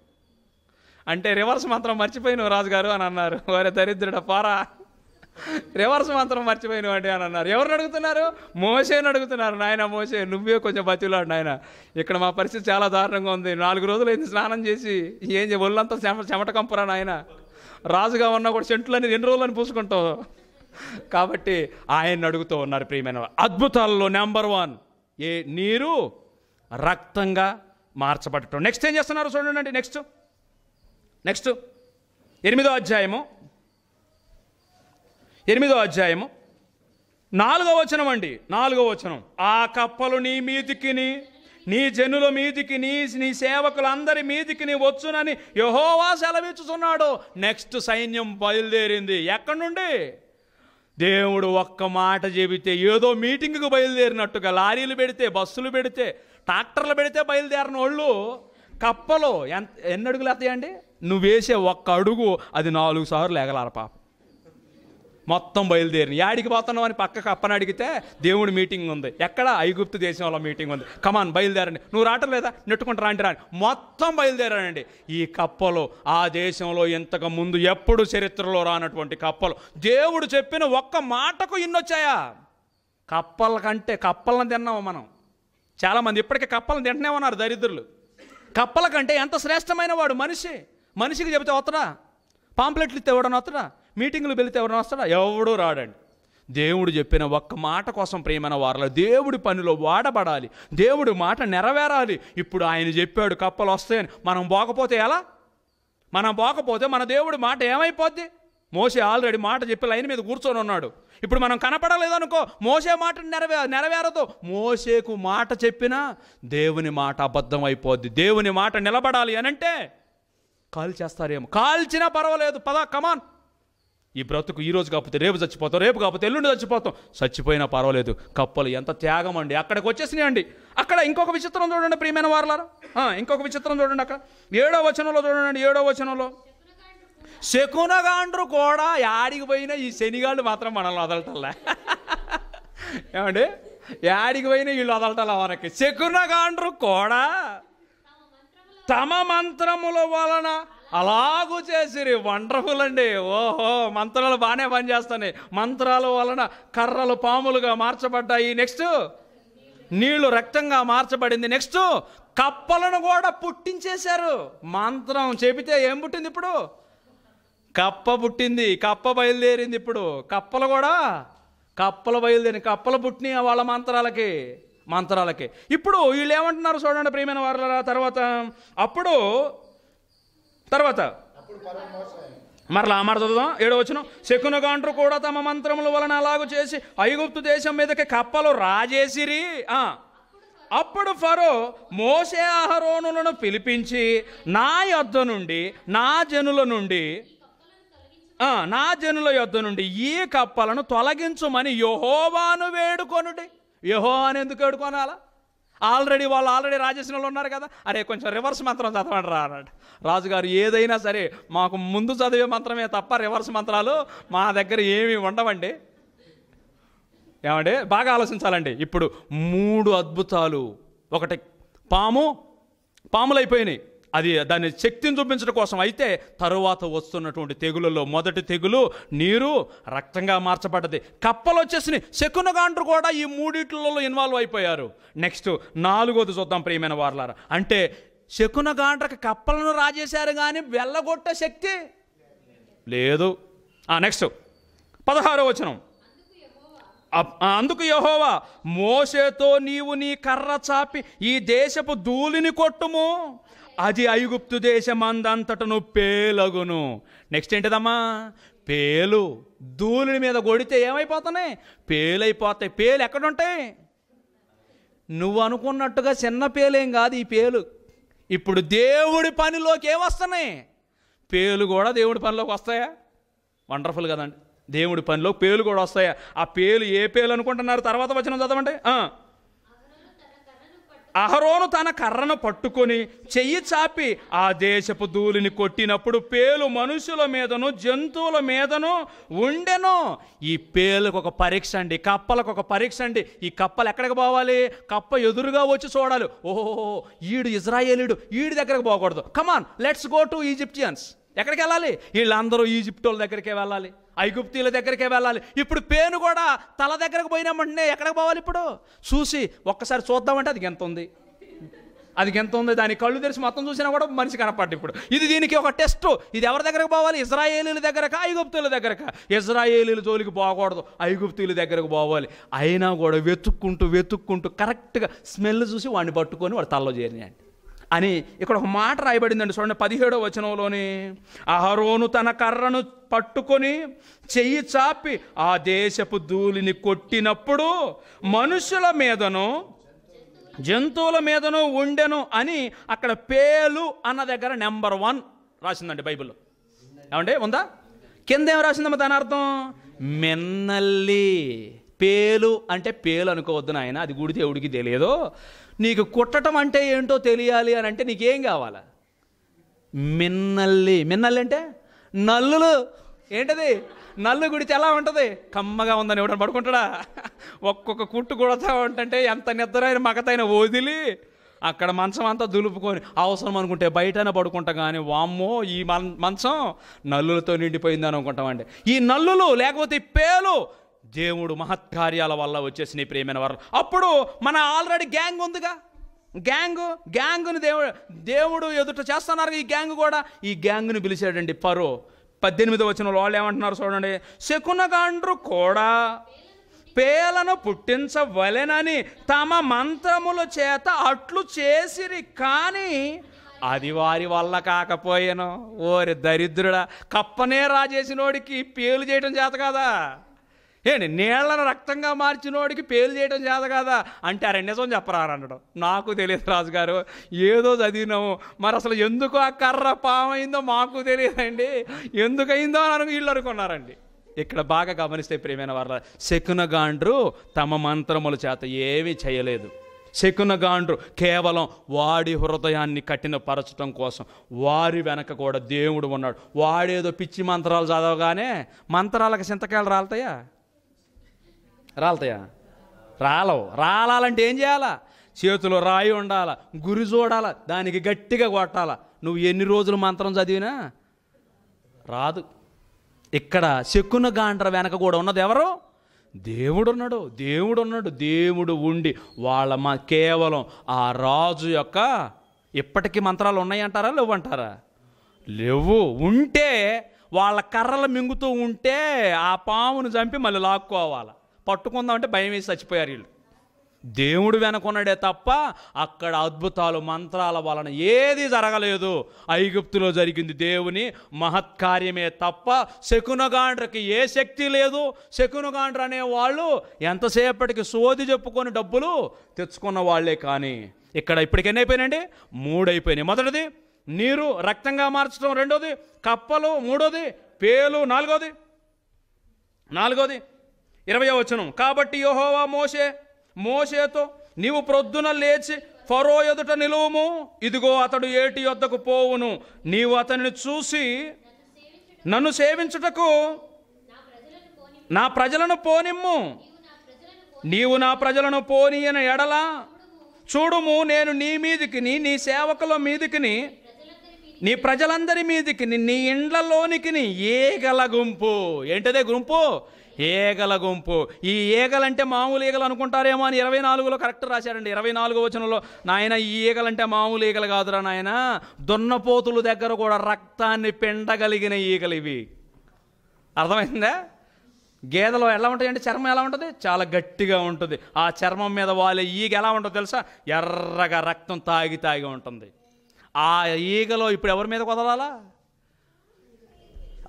అంటే రివర్స్ మంత్రం మర్చిపోయిన రాజుగారు అని అన్నారు. వారే దరిద్రుడ పారా. రివర్స్ మంత్రం మర్చిపోయిన అండి అని అన్నారు. ఎవరిని అడుగుతున్నారు? మోసేని అడుగుతున్నారు. నాయన మోసే నువ్వే కొంచెం బతిలాడు నాయన. ఇక్కడ మా పరిస్థితి చాలా దారుణంగా ఉంది. నాలుగు రోజులు అయింది స్నానం చేసి. ఏం ఒళ్ళంతా చెమ చెమట కంపరా నాయన. రాజుగా ఉన్నా కూడా చెంట్లని ఎన్ని రోజులని పూసుకుంటావు? కాబట్టి ఆయన అడుగుతూ ఉన్నారు ప్రియమైన అద్భుతాలలో అద్భుతాల్లో నెంబర్ వన్. ఏ నీరు రక్తంగా మార్చబడటం. నెక్స్ట్ ఏం చేస్తున్నారు చూడండి నెక్స్ట్ నెక్స్ట్ ఎనిమిదో అధ్యాయము. ఎనిమిదో అధ్యాయము. నాలుగో వచనం అండి నాలుగో వచనం. ఆ కప్పలు నీ మీదికిని నీ జనుల మీదికి నీ నీ సేవకులందరి మీదికి నీ వచ్చునని యహోవా సెలవిచ్చుతున్నాడు నెక్స్ట్ సైన్యం బయలుదేరింది. ఎక్కడి నుండి? దేవుడు ఒక్క మాట చెబితే ఏదో మీటింగ్కి బయలుదేరినట్టుగా లారీలు పెడితే బస్సులు పెడితే ట్రాక్టర్లు పెడితే బయలుదేరిన వాళ్ళు కప్పలు ఎంత ఎన్ని అడుగులు వస్తాయండి? నువ్వు వేసే ఒక్క అడుగు అది నాలుగు సార్లు ఎగలాల పాపం. మొత్తం బయలుదేరి యాడికి పోతున్నావు అని పక్క అప్పని అడిగితే దేవుడి మీటింగ్ ఉంది. ఎక్కడ? ఐగుప్తు దేశంలో మీటింగ్ ఉంది. కమాన్ బయలుదేరండి. నువ్వు రావటం లేదా? నెట్టుకుంటూ రాండి రాని మొత్తం బయలుదేరానండి ఈ కప్పలు ఆ దేశంలో ఇంతకు ముందు ఎప్పుడు చరిత్రలో రానటువంటి కప్పలు. దేవుడు చెప్పిన ఒక్క మాటకు ఇన్నొచ్చాయా? కప్పల కంటే కప్పలను తిన్నాము మనం. చాలామంది ఇప్పటికే కప్పలను తింటనే ఉన్నారు దరిద్రులు. కప్పల కంటే ఎంత శ్రేష్టమైన వాడు? మనిషి. మనిషికి చెబితే వత్తడా? పాంప్లెట్లు ఇస్తే ఎవడన్నా వత్తడా? మీటింగులు వెళితే ఎవరైనా వస్తాడా? ఎవడూ రాడండి. దేవుడు చెప్పిన ఒక్క మాట కోసం ప్రేమన వారిలో దేవుడి పనిలో వాడబడాలి. దేవుడి మాట నెరవేరాలి. ఇప్పుడు ఆయన చెప్పాడు కప్పలు వస్తాయని. మనం పోకపోతే ఎలా? మనం పోకపోతే మన దేవుడి మాట ఏమైపోద్ది? మోసే ఆల్రెడీ మాట చెప్పి లైన్ మీద కూర్చొని ఉన్నాడు. ఇప్పుడు మనం కనపడలేదనుకో మోసే మాట నెరవే నెరవేరదు. మోసేకు మాట చెప్పినా దేవుని మాట అబద్ధం అయిపోద్ది. దేవుని మాట నిలబడాలి అనంటే కాల్ చేస్తారేమో. కాల్చినా పర్వాలేదు. పదా కమాన్ ఈ బ్రతుకు ఈ రోజు కాకపోతే రేపు చచ్చిపోతాం రేపు కాకపోతే ఎల్లుండి చచ్చిపోతాం. చచ్చిపోయినా పర్వాలేదు. కప్పలు ఎంత త్యాగం అండి. అక్కడికి వచ్చేసినాయండి. అక్కడ ఇంకొక విచిత్రం చూడండి ప్రియమైన వారలారా. ఇంకొక విచిత్రం చూడండి అక్కడ. ఏడో వచనంలో చూడండి ఏడో వచనంలో. శకునగాండ్రు కూడా యాడికి పోయిన ఈ శనిగాళ్ళు మాత్రం మనల్ని వదలటల్లా ఏమండి? యాడికి పోయిన వీళ్ళు వదలటల్లా మనకి. శకునగాండ్రు కూడా తమ మంత్రముల వలన అలాగూ చేసిరి వండర్ఫుల్ అండి ఓహో మంత్రాలు బాగానే పనిచేస్తాయి మంత్రాల వలన కర్రలు పాములుగా మార్చబడ్డాయి. నెక్స్ట్ నీళ్ళు రక్తంగా మార్చబడింది. నెక్స్ట్ కప్పలను కూడా పుట్టించేశారు. మంత్రం చెబితే ఏం పుట్టింది ఇప్పుడు? కప్ప పుట్టింది కప్ప బయలుదేరింది ఇప్పుడు. కప్పలు కూడా కప్పలు బయలుదేరి కప్పలు పుట్టినాయి వాళ్ళ మంత్రాలకి మంత్రాలకి. ఇప్పుడు వీళ్ళు ఏమంటున్నారు చూడండి ప్రియమైన వారుల తర్వాత అప్పుడు తర్వాత మరలా మాట చదువుదాం. ఏడో వచ్చిన శకునగాండ్రు కూడా తమ మంత్రముల వలన అలాగూ చేసి ఐగుప్తు దేశం మీదకి కప్పలు రాజేసిరి. ఆ. అప్పుడు ఫరో మోసే ఆహరోనులను పిలిపించి నా యొద్ద నుండి నా జనుల నుండి నా జనుల యొద్ద నుండి ఈ కప్పలను తొలగించుమని యహోవాను వేడుకొనుడి. యహో అని ఎందుకు వేడుకోనాలా? ఆల్రెడీ వాళ్ళు ఆల్రెడీ రాజేశ్వరంలో ఉన్నారు కదా. అరే కొంచెం రివర్స్ మంత్రం చదవండి రా అన్నాడు. రాజుగారు ఏదైనా సరే మాకు ముందు చదివే మంత్రమే తప్ప రివర్స్ మంత్రాలు మా దగ్గర ఏమీ ఉండవండి. ఏమండి? బాగా ఆలోచించాలండి. ఇప్పుడు మూడు అద్భుతాలు. ఒకటి పాము. పాములు అయిపోయినాయి అది దాని శక్తిని చూపించడం కోసం అయితే తరువాత వస్తున్నటువంటి తెగులలో మొదటి తెగులు నీరు రక్తంగా మార్చబడ్డది. కప్పలు వచ్చేసినాయి. శకునగాండ్రు కూడా ఈ మూడిట్లలో ఇన్వాల్వ్ అయిపోయారు. నెక్స్ట్ నాలుగోది చూద్దాం ప్రియమైన వారలారా. అంటే శకునగాండ్రకి కప్పలను రాజేశారు కానీ వెళ్ళగొట్టే శక్తి లేదు. నెక్స్ట్ పదహారో వచనం. అందుకు యహోవా మోసేతో నీవు నీ కర్ర చాపి ఈ దేశపు ధూళిని కొట్టుము. అది ఐగుప్తు దేశమందంతటను పేలగును. నెక్స్ట్ ఏంటిదమ్మా? పేలు. ధూళిని మీద కొడితే ఏమైపోతున్నాయి? పేలైపోతాయి. పేలు ఎక్కడుంటాయి? నువ్వు అనుకున్నట్టుగా చిన్న పేలేం కాదు ఈ పేలు. ఇప్పుడు దేవుడి పనిలోకి ఏమొస్తున్నాయి? పేలు కూడా దేవుడి పనిలోకి వస్తాయా? వండర్ఫుల్ కదండి. దేవుడి పనిలో పేలు కూడా వస్తాయా? ఆ పేలు ఏ పేలు అనుకుంటున్నారు? తర్వాత వచ్చిన చదవండి. అహరోను తన కర్రను పట్టుకొని చెయ్యి చాపి ఆ దేశపు ధూళిని కొట్టినప్పుడు పేలు మనుషుల మీదను జంతువుల మీదను ఉండెను. ఈ పేలుకు ఒక పరీక్ష అండి కప్పలకు ఒక పరీక్ష అండి. ఈ కప్పలు ఎక్కడికి పోవాలి? కప్ప ఎదురుగా వచ్చి చూడాలి. ఓహో ఈడు ఇజ్రాయేలీడు ఈడి దగ్గరకు పోకూడదు. Come on let's go to Egyptians ఎక్కడికి వెళ్ళాలి? వీళ్ళందరూ ఈజిప్ట్ వాళ్ళ దగ్గరికే వెళ్ళాలి. ఐగుప్తీల దగ్గరికే వెళ్ళాలి. ఇప్పుడు పేను కూడా తల దగ్గరకు పోయినామంటే ఎక్కడికి పోవాలి ఇప్పుడు? చూసి ఒక్కసారి చూద్దామంటే అది ఎంత ఉంది? అది ఎంత ఉంది? దాని కళ్ళు తెరిచి మొత్తం చూసినా కూడా మనిషి కనపడ్డ ఇప్పుడు. ఇది దీనికి ఒక టెస్ట్. ఇది ఎవరి దగ్గరకు పోవాలి? ఇజ్రాయేలీల దగ్గరక ఐగుప్తుల దగ్గరక? ఇజ్రాయేలీల జోలికి పోకూడదు. ఐగుప్తుల దగ్గరకు పోవాలి. అయినా కూడా వెతుక్కుంటూ వెతుక్కుంటూ కరెక్ట్గా స్మెల్ చూసి వాడిని పట్టుకొని వాడు తలలో చేరినాయండి అని ఇక్కడ ఒక మాట రాయబడిందండి చూడండి పదిహేడో వచనంలోని. అహరోను తన కర్రను పట్టుకొని చెయ్యి చాపి ఆ దేశపు ధూళిని కొట్టినప్పుడు మనుషుల మీదను జంతువుల మీదను ఉండెను అని అక్కడ పేలు అన్న దగ్గర నెంబర్ వన్ రాసిందండి బైబిల్లో. ఏమండి? ఉందా? కింద ఏం రాసిందమ్మా దాని అర్థం? మిన్నల్లి. పేలు అంటే పేలు అనుకోవద్దు నాయన అది గుడి దేవుడికి తెలియదు. నీకు కుట్టడం అంటే ఏంటో తెలియాలి అని అంటే నీకేం కావాలా? మిన్నల్లి. మిన్నల్లి అంటే నల్లులు. ఏంటది? నల్లు గుడిచి ఎలా ఉంటుంది? కమ్మగా ఉందని ఎవడని పడుకుంటాడా? ఒక్కొక్క కుట్టు కొడతా ఉంటే ఎంత నిద్రైన మగతైన వదిలి అక్కడ మంచం అంతా దులుపుకొని అవసరం అనుకుంటే బయటనే పడుకుంటా కానీ వామ్మో ఈ మంచం నల్లులతో నిండిపోయింది అనుకుంటామండి. ఈ నల్లులు లేకపోతే ఈ పేలు దేవుడు మహత్కార్యాల వల్ల వచ్చేసిన ఈ వారు. అప్పుడు మన ఆల్రెడీ గ్యాంగ్ ఉందిగా. గ్యాంగ్ గ్యాంగ్ని దేవుడు దేవుడు ఎదుట చేస్తున్నారు ఈ గ్యాంగ్ కూడా. ఈ గ్యాంగ్ను పిలిచాడండి పరో పద్దెనిమిది వచ్చిన వాళ్ళు ఏమంటున్నారు చూడండి. శకునగాండ్రు కూడా పేలను పుట్టించవలెనని తమ మంత్రముల చేత అట్లు చేసిరి కానీ అది వారి వల్ల కాకపోయాను. ఓరి దరిద్రుడా కప్పనే రాజేసినోడికి పేలు చేయటం చేత కదా? ఏంటి నీళ్ళను రక్తంగా మార్చినోడికి పేలు చేయడం చేత కదా? అంటే అరే నిజం చెప్పరా అనడం. నాకు తెలియదు రాజుగారు ఏదో చదివినాము. మరి అసలు ఎందుకు ఆ కర్ర పామైందో మాకు తెలియదండి. ఎందుకయిందో అని వీళ్ళు అనుకున్నారండి. ఇక్కడ బాగా గమనిస్తే ప్రేమైన వాళ్ళ శకునగాండ్రు తమ మంత్రముల చేత ఏమీ చేయలేదు. శకునగాండ్రు కేవలం వాడి హృదయాన్ని కఠినపరచడం కోసం వారి వెనక కూడా దేవుడు ఉన్నాడు. వాడేదో పిచ్చి మంత్రాలు చదవగానే మంత్రాలకు చింతకాయలు రాలుతాయా? రాలతాయా రాలవు. రాలాలంటే ఏం చేయాలా? చేతిలో రాయి ఉండాల గురి చూడాల దానికి గట్టిగా కొట్టాల. నువ్వు ఎన్ని రోజులు మంత్రం చదివినా? రాదు. ఇక్కడ శకున గాండ్ర వెనక కూడా ఉన్నది ఎవరు? దేవుడు ఉన్నాడు దేవుడు ఉన్నాడు దేవుడు ఉండి వాళ్ళ మా కేవలం ఆ రాజు యొక్క ఇప్పటికీ మంత్రాలు ఉన్నాయంటారా? లేవంటారా? లేవు. ఉంటే వాళ్ళ కర్రలు మింగుతూ ఉంటే ఆ పామును చంపి మళ్ళీ లాక్కోవాలి. పట్టుకుందామంటే భయం వేసి చచ్చిపోయారు వీళ్ళు. దేవుడు వెనకున్నాడే తప్ప అక్కడ అద్భుతాలు మంత్రాల వలన ఏది జరగలేదు. ఐగుప్తులో జరిగింది దేవుని మహత్కార్యమే తప్ప శకునగాండ్రకి ఏ శక్తి లేదు. శకునగాండ్ర అనే వాళ్ళు ఎంతసేపటికి సోది చెప్పుకొని డబ్బులు తెచ్చుకున్న వాళ్ళే కానీ ఇక్కడ ఇప్పటికి ఎన్ని అయిపోయినాయండి? మూడు అయిపోయినాయి మొదటిది నీరు రక్తంగా మార్చడం రెండోది కప్పలు మూడోది పేలు నాలుగోది నాలుగోది ఇరవై వచనం. కాబట్టి యహోవా మోషే మోషేతో నీవు ప్రొద్దున లేచి ఫరో ఎదుట నిలువుము. ఇదిగో అతడు ఏటి యొద్దకు పోవును. నీవు అతనిని చూసి నన్ను సేవించుటకు నా ప్రజలను పోనిమ్ము. నీవు నా ప్రజలను పోనీయన ఎడల. చూడుము నేను నీ మీదికిని నీ సేవకుల మీదికిని నీ ప్రజలందరి మీదికి నీ ఇండ్లలోనికి ఏగల గుంపు? ఏంటదే గుంపు? ఏగల గుంపు ఈ ఏగలంటే మామూలు ఈగలు అనుకుంటారేమో అని ఇరవై నాలుగులో కరెక్ట్ రాశారండి ఇరవై నాలుగు వచనంలో నాయన ఈ ఈగలంటే మామూలు ఈగలు కాదురా నాయన. దున్నపోతుల దగ్గర కూడా రక్తాన్ని పిండగలిగిన ఈగలు ఇవి. అర్థమైందా? గేదెలో ఎలా ఉంటాయండి? చర్మం ఎలా ఉంటుంది? చాలా గట్టిగా ఉంటుంది. ఆ చర్మం మీద వాళ్ళ ఈగ ఎలా ఉంటుందో తెలుసా? ఎర్రగా రక్తం తాగి తాగి ఉంటుంది. ఆ ఈగలో ఇప్పుడు ఎవరి మీద కుదరాలా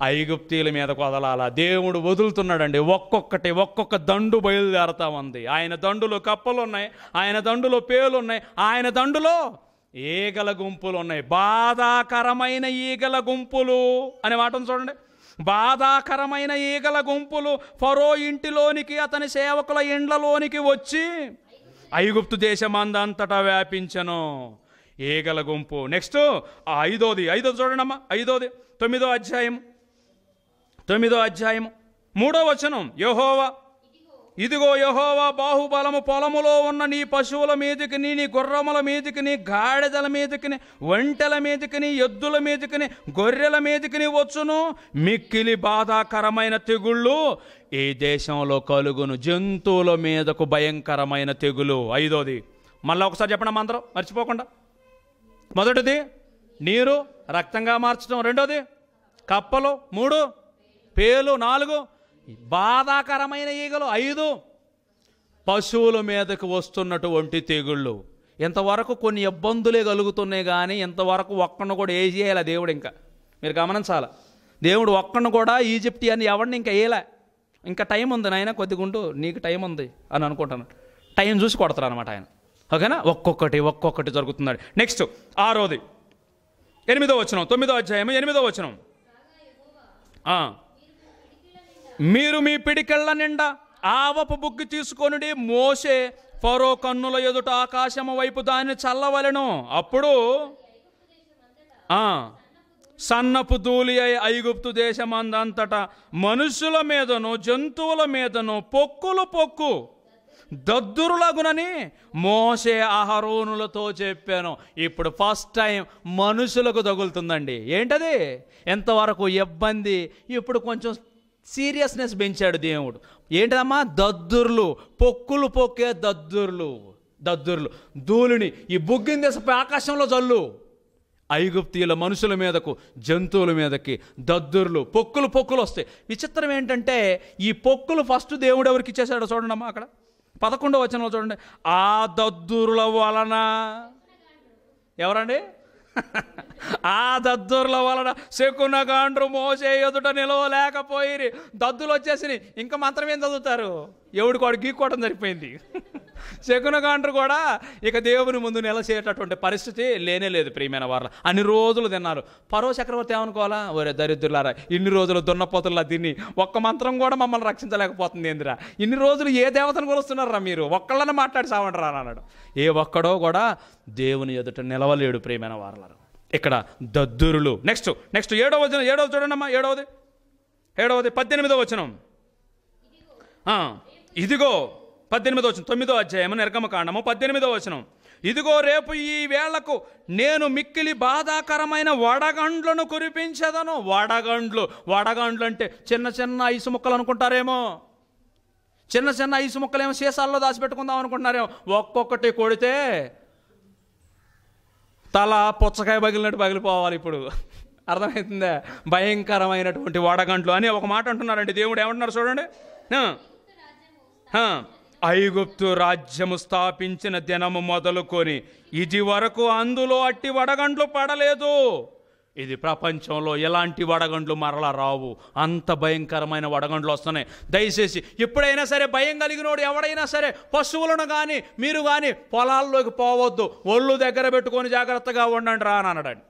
ఐగుప్తీల మీద కొదలాల. దేవుడు వదులుతున్నాడండి. ఒక్కొక్కటి ఒక్కొక్క దండు బయలుదేరుతా ఉంది ఆయన దండులో కప్పలు ఉన్నాయి ఆయన దండులో పేలు ఉన్నాయి ఆయన దండులో ఈగల గుంపులు ఉన్నాయి బాధాకరమైన ఈగల గుంపులు అనే మాటను చూడండి. బాధాకరమైన ఈగల గుంపులు ఫరో ఇంటిలోనికి అతని సేవకుల ఇండ్లలోనికి వచ్చి ఐగుప్తు దేశమందంతటా వ్యాపించను. ఈగల గుంపు. నెక్స్ట్ ఐదోది. ఐదోది చూడండి అమ్మా ఐదోది తొమ్మిదో అధ్యాయం తొమ్మిదో అధ్యాయము. మూడో వచనం యహోవా ఇదిగో యహోవా బాహుబలము పొలములో ఉన్న నీ పశువుల మీదకి నీ నీ గుర్రముల మీదకి నీ గాడిదల మీదకి ఒంటెల మీదకి ఎద్దుల మీదకి గొర్రెల మీదకి వచ్చును. మిక్కిలి బాధాకరమైన తెగుళ్ళు ఈ దేశంలో కలుగును. జంతువుల మీదకు భయంకరమైన తెగులు. ఐదోది. మళ్ళీ ఒకసారి చెప్పండి అందరం మర్చిపోకుండా. మొదటిది నీరు రక్తంగా మార్చడం. రెండోది కప్పలు. మూడు పేలు నాలుగు బాధాకరమైన ఈగలు ఐదు. పశువుల మీదకు వస్తున్నటువంటి తెగుళ్ళు. ఇంతవరకు కొన్ని ఇబ్బందులే కలుగుతున్నాయి కానీ ఇంతవరకు ఒక్కను కూడా ఏ చేయాలి దేవుడు ఇంకా? మీరు గమనించాలి? దేవుడు ఒక్కను కూడా ఈజిప్ట్ అని ఎవరిని ఇంకా వేయలే ఇంకా టైం ఉంది నాయన కొద్దిగుంటూ నీకు టైం ఉంది అని అనుకుంటాను. టైం చూసి కొడతారు అనమాట ఆయన. ఓకేనా? ఒక్కొక్కటి ఒక్కొక్కటి జరుగుతున్నాడు. నెక్స్ట్ ఆరోది. ఎనిమిదో వచనం తొమ్మిదో అధ్యాయం ఎనిమిదో వచనం. మీరు మీ పిడికెళ్ళ నిండా ఆవపు బుగ్గి తీసుకొనుడి మోసే ఫరో కన్నుల ఎదుట ఆకాశము వైపు దాన్ని చల్లవలెను. అప్పుడు సన్నపు ధూళి అయి ఐగుప్తు దేశమందంతటా మనుషుల మీదను జంతువుల మీదను పొక్కులు పొక్కు దద్దురులగునని మోసే అహరోనులతో చెప్పాను. ఇప్పుడు ఫస్ట్ టైం మనుషులకు తగులుతుందండి. ఏంటది? ఎంతవరకు ఇబ్బంది? ఇప్పుడు కొంచెం సీరియస్నెస్ పెంచాడు దేవుడు. ఏంటమ్మా దద్దుర్లు. పొక్కులు పొక్కే దద్దుర్లు. దద్దుర్లు. ధూళిని ఈ బుగ్గిన దేశపు ఆకాశంలో జల్లు. ఐగుప్తీయుల మనుషుల మీదకు జంతువుల మీదకి దద్దుర్లు పొక్కులు పొక్కులు వస్తాయి. విచిత్రం ఏంటంటే ఈ పొక్కులు ఫస్ట్ దేవుడు ఎవరికి ఇచ్చేసాడో చూడండి అక్కడ. పదకొండవ వచనంలో చూడండి. ఆ దద్దురుల వలన. ఎవరండి? ఆ దద్దుర్ల వలన శకునగాండ్రు మోసే ఎదుట నిలవలేకపోయి దద్దులు వచ్చేసి ఇంకా మంత్రం ఏం చదువుతారు? ఎవడికి వాడు గీక్కోవడం సరిపోయింది శకునగాండ్రు కూడా ఇక దేవుని ముందు నిలచేయటటువంటి పరిస్థితి లేనే లేదు ప్రియమైన వారు అన్ని రోజులు తిన్నారు. పరో చక్రవర్తి ఏమనుకోవాలా? ఒరే దరిద్రులారా ఇన్ని రోజులు దున్నపోతుల్లా తిని ఒక్క మంత్రం కూడా మమ్మల్ని రక్షించలేకపోతుంది ఏందిరా? ఇన్ని రోజులు ఏ దేవతను కొలుస్తున్నారా మీరు? ఒక్కళ్ళని మాట్లాడి సావంటరా అన్నాడు. ఏ ఒక్కడో కూడా దేవుని ఎదుట నిలవలేడు ప్రియమైన వారలారు. ఇక్కడ దద్దురులు. నెక్స్ట్ నెక్స్ట్ ఏడవ వచనం ఏడవది చూడండి అమ్మా ఏడవది? ఏడవది? పద్దెనిమిదో వచనం. ఇదిగో పద్దెనిమిదో వచనం తొమ్మిదో అధ్యాయము నిర్గమకాండము పద్దెనిమిదో వచనం. ఇదిగో రేపు ఈ వేళకు నేను మిక్కిలి బాధాకరమైన వడగండ్లను కురిపించదను. వడగండ్లు వడగండ్లు అంటే చిన్న చిన్న ఐసు ముక్కలు అనుకుంటారేమో? చిన్న చిన్న ఐసు ముక్కలేమో సీసాల్లో దాచిపెట్టుకుందాం అనుకుంటున్నారేమో? ఒక్కొక్కటి కొడితే తల పుచ్చకాయ పగిలినట్టు పగిలిపోవాలి ఇప్పుడు. అర్థమవుతుందా భయంకరమైనటువంటి వడగంట్లు అని ఒక మాట అంటున్నారండి. దేవుడు ఏమంటున్నారు చూడండి? ఐగుప్తు రాజ్యము స్థాపించిన దినము మొదలుకొని ఇది వరకు అందులో అట్టి వడగండ్లు పడలేదు. ఇది ప్రపంచంలో ఎలాంటి వడగండ్లు మరలా రావు? అంత భయంకరమైన వడగండ్లు వస్తున్నాయి. దయచేసి ఎప్పుడైనా సరే భయం కలిగినోడు ఎవడైనా సరే పశువులను కానీ మీరు కానీ పొలాల్లోకి పోవద్దు. ఒళ్ళు దగ్గర పెట్టుకొని జాగ్రత్తగా ఉండండి రా అని అనడండి.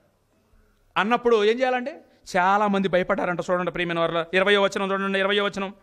అన్నప్పుడు ఏం చేయాలండి? చాలామంది భయపడ్డారంట చూడండి ప్రియమైన వారు ఇరవై వచనం చూడండి ఇరవై వచనం.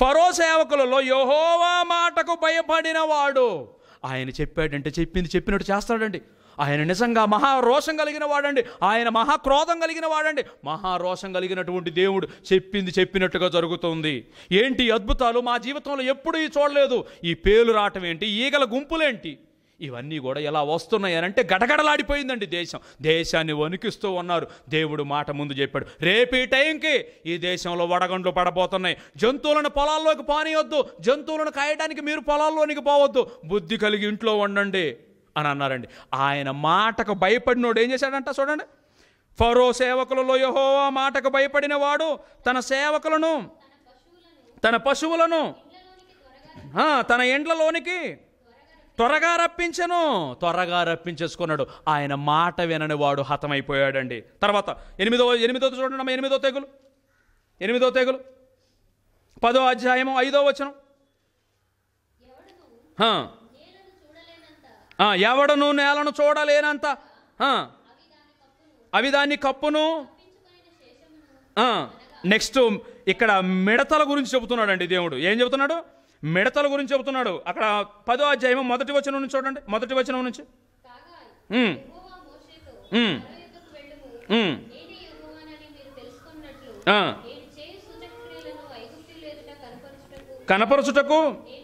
ఫరో సేవకులలో యహోవా మాటకు భయపడిన వాడు ఆయన చెప్పాడంటే చెప్పింది చెప్పినట్టు చేస్తాడండి. ఆయన నిజంగా మహారోషం కలిగిన వాడండి. ఆయన మహాక్రోధం కలిగిన వాడండి. మహారోషం కలిగినటువంటి దేవుడు చెప్పింది చెప్పినట్టుగా జరుగుతుంది. ఏంటి అద్భుతాలు? మా జీవితంలో ఎప్పుడూ చూడలేదు. ఈ పేలు రావటం ఏంటి? ఈగల గుంపులేంటి? ఇవన్నీ కూడా ఎలా వస్తున్నాయనంటే అంటే గడగడలాడిపోయిందండి దేశం. దేశాన్ని వణికిస్తూ ఉన్నారు. దేవుడు మాట ముందు చెప్పాడు రేపు ఈ టైంకి ఈ దేశంలో వడగండ్లు పడబోతున్నాయి. జంతువులను పొలాల్లోకి పానీయొద్దు. జంతువులను కాయడానికి మీరు పొలాల్లోనికి పోవద్దు. బుద్ధి కలిగి ఇంట్లో ఉండండి. అని అన్నారండి. ఆయన మాటకు భయపడినోడు ఏం చేశాడంట చూడండి. ఫరో సేవకులలో యహోవా మాటకు భయపడిన వాడు తన సేవకులను తన పశువులను తన ఎండ్లలోనికి త్వరగా రప్పించను. త్వరగా రప్పించేసుకున్నాడు. ఆయన మాట వినని వాడు హతమైపోయాడండి. తర్వాత ఎనిమిదో ఎనిమిదో చూడండి అమ్మ, ఎనిమిదో తెగులు. ఎనిమిదో తెగులు. పదో అధ్యాయము ఐదో వచనం. ఎవడను నేలను చూడలేనంత. అవి దాన్ని కప్పును. నెక్స్ట్ ఇక్కడ మిడతల గురించి చెబుతున్నాడండి దేవుడు. ఏం చెబుతున్నాడు? మిడతల గురించి చెబుతున్నాడు. అక్కడ పదో అధ్యాయం మొదటి వచనం నుంచి చూడండి. మొదటి వచనం నుంచి. కాగా ఉమ్, యెహోవా మోషేతో ఉమ్, ఫరో యొద్దకు వెళ్ళుము ఉమ్, నేనే యెహోవానని మీరు తెలుసుకున్నట్లు ఆ, నేను చేయు సూచక్రియలను ఐగుప్తుల ఎదుట కనపరచుటకు కనపరచుటకు నేను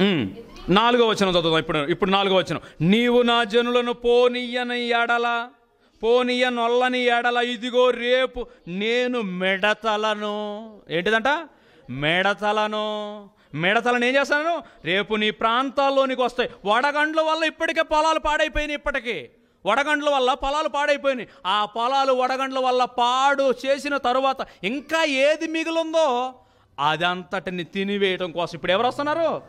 ఉమ్. నాలుగో వచనం చదువుదాం. ఇప్పుడు ఇప్పుడు నాలుగో వచనం. నీవు నా జనులను పోనీయని ఎడల పోనీయ నొల్లని ఎడల ఇదిగో రేపు నేను మెడతలను. ఏంటిదంట? మెడతలను. మెడతలను ఏం చేస్తాను? రేపు నీ ప్రాంతాల్లోనికి వస్తాయి. వడగండ్ల వల్ల ఇప్పటికే పొలాలు పాడైపోయినాయి ఇప్పటికీ. వడగండ్ల వల్ల పొలాలు పాడైపోయినాయి. ఆ పొలాలు వడగండ్ల వల్ల పాడు చేసిన తరువాత ఇంకా ఏది మిగిలిందో అదంతటిని తినివేయటం కోసం. ఇప్పుడు ఎవరు వస్తున్నారు?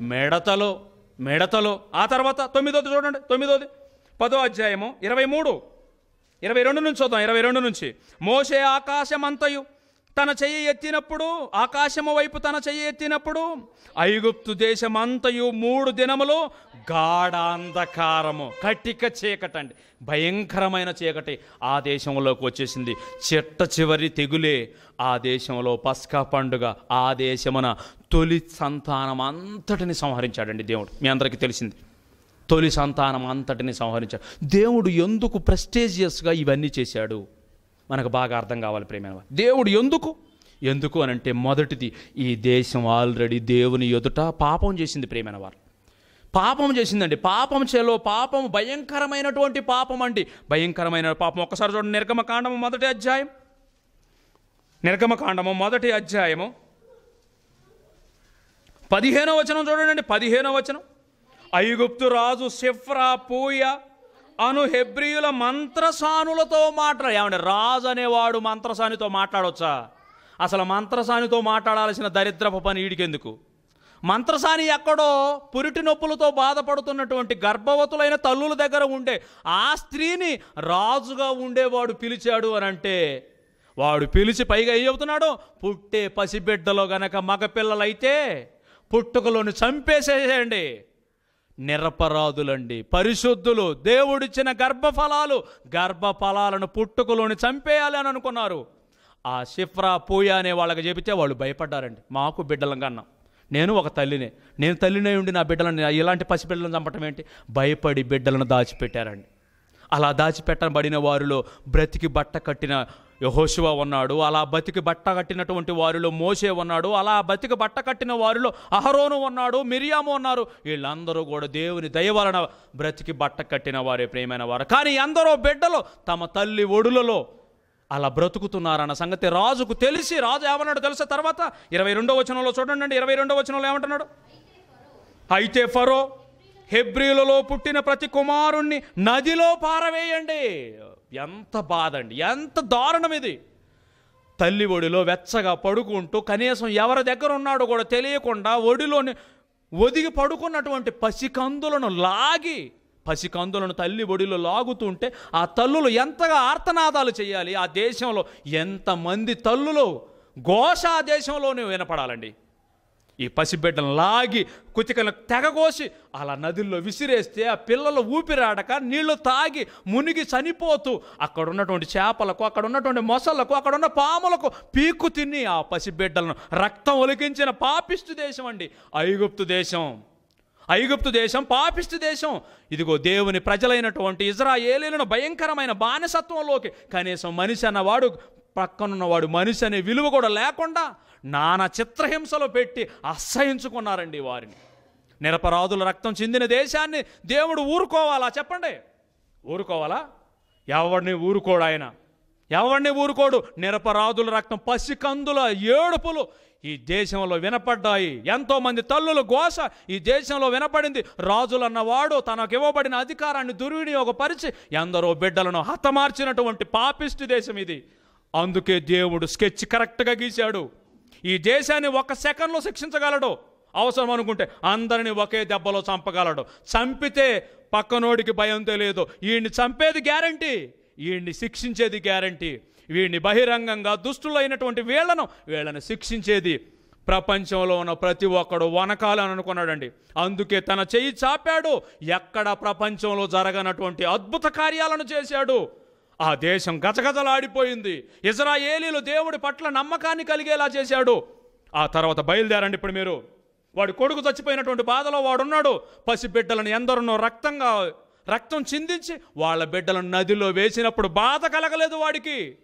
మిడతలు మిడతలు. ఆ తర్వాత తొమ్మిదోది చూడండి తొమ్మిదోది. పదో అధ్యాయము ఇరవై మూడు. ఇరవై రెండు నుంచి చూద్దాం ఇరవై రెండు నుంచి. మోసే ఆకాశమంతయు తన చెయ్యి ఎత్తినప్పుడు ఆకాశము వైపు తన చెయ్యి ఎత్తినప్పుడు ఐగుప్తు దేశమంతయు మూడు దినములు గాఢాంధకారము. కటిక చీకటండి. భయంకరమైన చీకటి ఆ దేశంలోకి వచ్చేసింది. చిట్ట చివరి తెగులే ఆ దేశంలో పస్కా పండుగ. ఆ దేశమున తొలి సంతానం అంతటిని సంహరించాడండి దేవుడు. మీ అందరికీ తెలిసింది. తొలి సంతానం అంతటిని సంహరించాడు దేవుడు ఎందుకు ప్రెస్టేజియస్గా ఇవన్నీ చేశాడు? మనకు బాగా అర్థం కావాలి ప్రేమ దేవుడు ఎందుకు? ఎందుకు అని అంటే మొదటిది ఈ దేశం ఆల్రెడీ దేవుని ఎదుట పాపం చేసింది ప్రేమైన వారు పాపం చేసిందండి. పాపం చేలో పాపం భయంకరమైనటువంటి పాపం అండి. భయంకరమైన పాపం. ఒక్కసారి చూడండి నిర్గమకాండము మొదటి అధ్యాయం. నిర్గమకాండము మొదటి అధ్యాయము. పదిహేనో వచనం చూడండి పదిహేనో వచనం. ఐగుప్తు రాజు సిఫ్రా పూయ అను హెబ్రియుల మంత్రసానులతో మాట్లా ఏమండి రాజు అనేవాడు మంత్రసానితో మాట్లాడవచ్చా అసలు మంత్రసానితో మాట్లాడాల్సిన దరిద్రపు పని ఈడికెందుకు? మంత్రసాని ఎక్కడో పురిటి నొప్పులతో బాధపడుతున్నటువంటి గర్భవతులైన తల్లుల దగ్గర ఉండే ఆ స్త్రీని రాజుగా ఉండేవాడు పిలిచాడు అని అంటే వాడు పిలిచి పైగా ఏం చెబుతున్నాడు? పుట్టే పసిబిడ్డలో గనక మగపిల్లలైతే పుట్టుకలోని చంపేసేయండి నిరపరాధులండి పరిశుద్ధులు దేవుడిచ్చిన గర్భఫలాలు గర్భఫలాలను పుట్టుకలోని చంపేయాలి అని అనుకున్నారు. ఆ షిఫ్రా పూయ అనే వాళ్ళకి చెబితే వాళ్ళు భయపడ్డారండి. మాకు బిడ్డలం కన్నా నేను ఒక తల్లినే. నేను తల్లినే ఉండి నా బిడ్డలను ఇలాంటి పసిబిడ్డలను చంపటం ఏంటి? భయపడి బిడ్డలను దాచిపెట్టారండి. అలా దాచిపెట్టబడిన వారిలో బ్రతికి బట్ట కట్టిన యహోశివ ఉన్నాడు. అలా బతికి బట్ట కట్టినటువంటి వారిలో మోసే ఉన్నాడు. అలా బతికి బట్ట కట్టిన వారిలో అహరోను ఉన్నాడు. మిరియాము ఉన్నారు. వీళ్ళందరూ కూడా దేవుని దయ వలన బ్రతికి బట్ట కట్టిన వారే ప్రేమైన వారు. కానీ అందరూ బిడ్డలు తమ తల్లి ఒడులలో అలా బ్రతుకుతున్నారన్న సంగతి రాజుకు తెలిసి రాజు ఏమన్నాడు తెలుసా తర్వాత ఇరవై రెండో వచనంలో చూడండి ఇరవై రెండో వచనంలో ఏమంటున్నాడు? అయితే ఫరో హెబ్రిలలో పుట్టిన ప్రతి కుమారుణ్ణి నదిలో పారవేయండి. ఎంత బాధ అండి ఎంత దారుణం ఇది. తల్లి ఒడిలో వెచ్చగా పడుకుంటూ కనీసం ఎవరి దగ్గర ఉన్నాడో కూడా తెలియకుండా ఒడిలోని ఒదిగి పడుకున్నటువంటి పసికందులను లాగి పసికందులను తల్లి ఒడిలో లాగుతుంటే ఆ తల్లులు ఎంతగా ఆర్తనాదాలు చేయాలి? ఆ దేశంలో ఎంతమంది తల్లులు ఘోష ఆ దేశంలోనే వినపడాలండి. ఈ పసిబిడ్డను లాగి కుతికలను తెగకోసి అలా నదుల్లో విసిరేస్తే ఆ పిల్లలు ఊపిరాడక నీళ్ళు తాగి మునిగి చనిపోతూ అక్కడ ఉన్నటువంటి చేపలకు అక్కడ ఉన్నటువంటి మొసళ్ళకు అక్కడ ఉన్న పాములకు పీక్కు తిని ఆ పసిబిడ్డలను రక్తం ఒలికించిన పాపిస్తు దేశం అండి ఐగుప్తు దేశం. ఐగుప్తు దేశం పాపిష్టి దేశం. ఇదిగో దేవుని ప్రజలైనటువంటి ఇజ్రాయేలీలను భయంకరమైన బానిసత్వంలోకి కనీసం మనిషి అన్నవాడు పక్కనున్నవాడు మనిషి అనే విలువ కూడా లేకుండా నానా చిత్రహింసలు పెట్టి అసహించుకున్నారండి వారిని. నిరపరాధుల రక్తం చెందిన దేశాన్ని దేవుడు ఊరుకోవాలా చెప్పండి? ఊరుకోవాలా? ఎవరిని ఊరుకోడు ఆయన? ఎవరిని ఊరుకోడు? నిరపరాధుల రక్తం పసికందుల ఏడుపులు. ఈ దేశంలో వినపడ్డాయి ఎంతోమంది తల్లుల ఘోష ఈ దేశంలో వినపడింది రాజులన్నవాడు తనకు ఇవ్వబడిన అధికారాన్ని దుర్వినియోగపరిచి ఎందరో బిడ్డలను హతమార్చినటువంటి పాపిష్టి దేశం ఇది. అందుకే దేవుడు స్కెచ్ కరెక్ట్గా గీశాడు. ఈ దేశాన్ని ఒక సెకండ్లో శిక్షించగలడు. అవసరం అనుకుంటే అందరిని ఒకే దెబ్బలో చంపగలడు. చంపితే పక్కనోడికి భయం తెలియదు. వీడిని చంపేది గ్యారంటీ. వీడిని శిక్షించేది గ్యారంటీ. వీడిని బహిరంగంగా దుష్టులైనటువంటి వీళ్ళను వీళ్ళని శిక్షించేది. ప్రపంచంలో ఉన్న ప్రతి ఒక్కడు వనకాలని అనుకున్నాడండి. అందుకే తన చెయ్యి చాపాడు. ఎక్కడ ప్రపంచంలో జరగనటువంటి అద్భుత కార్యాలను చేశాడు. ఆ దేశం గజగజలాడిపోయింది. ఇజ్రాయేలీలు దేవుడి పట్ల నమ్మకాన్ని కలిగేలా చేశాడు. ఆ తర్వాత బయలుదేరండి ఇప్పుడు మీరు. వాడి కొడుకు చచ్చిపోయినటువంటి బాధలో వాడున్నాడు. పసిబిడ్డలను ఎందరినో రక్తంగా రక్తం చిందించి వాళ్ళ బిడ్డలను నదిలో వేసినప్పుడు బాధ కలగలేదు వాడికి.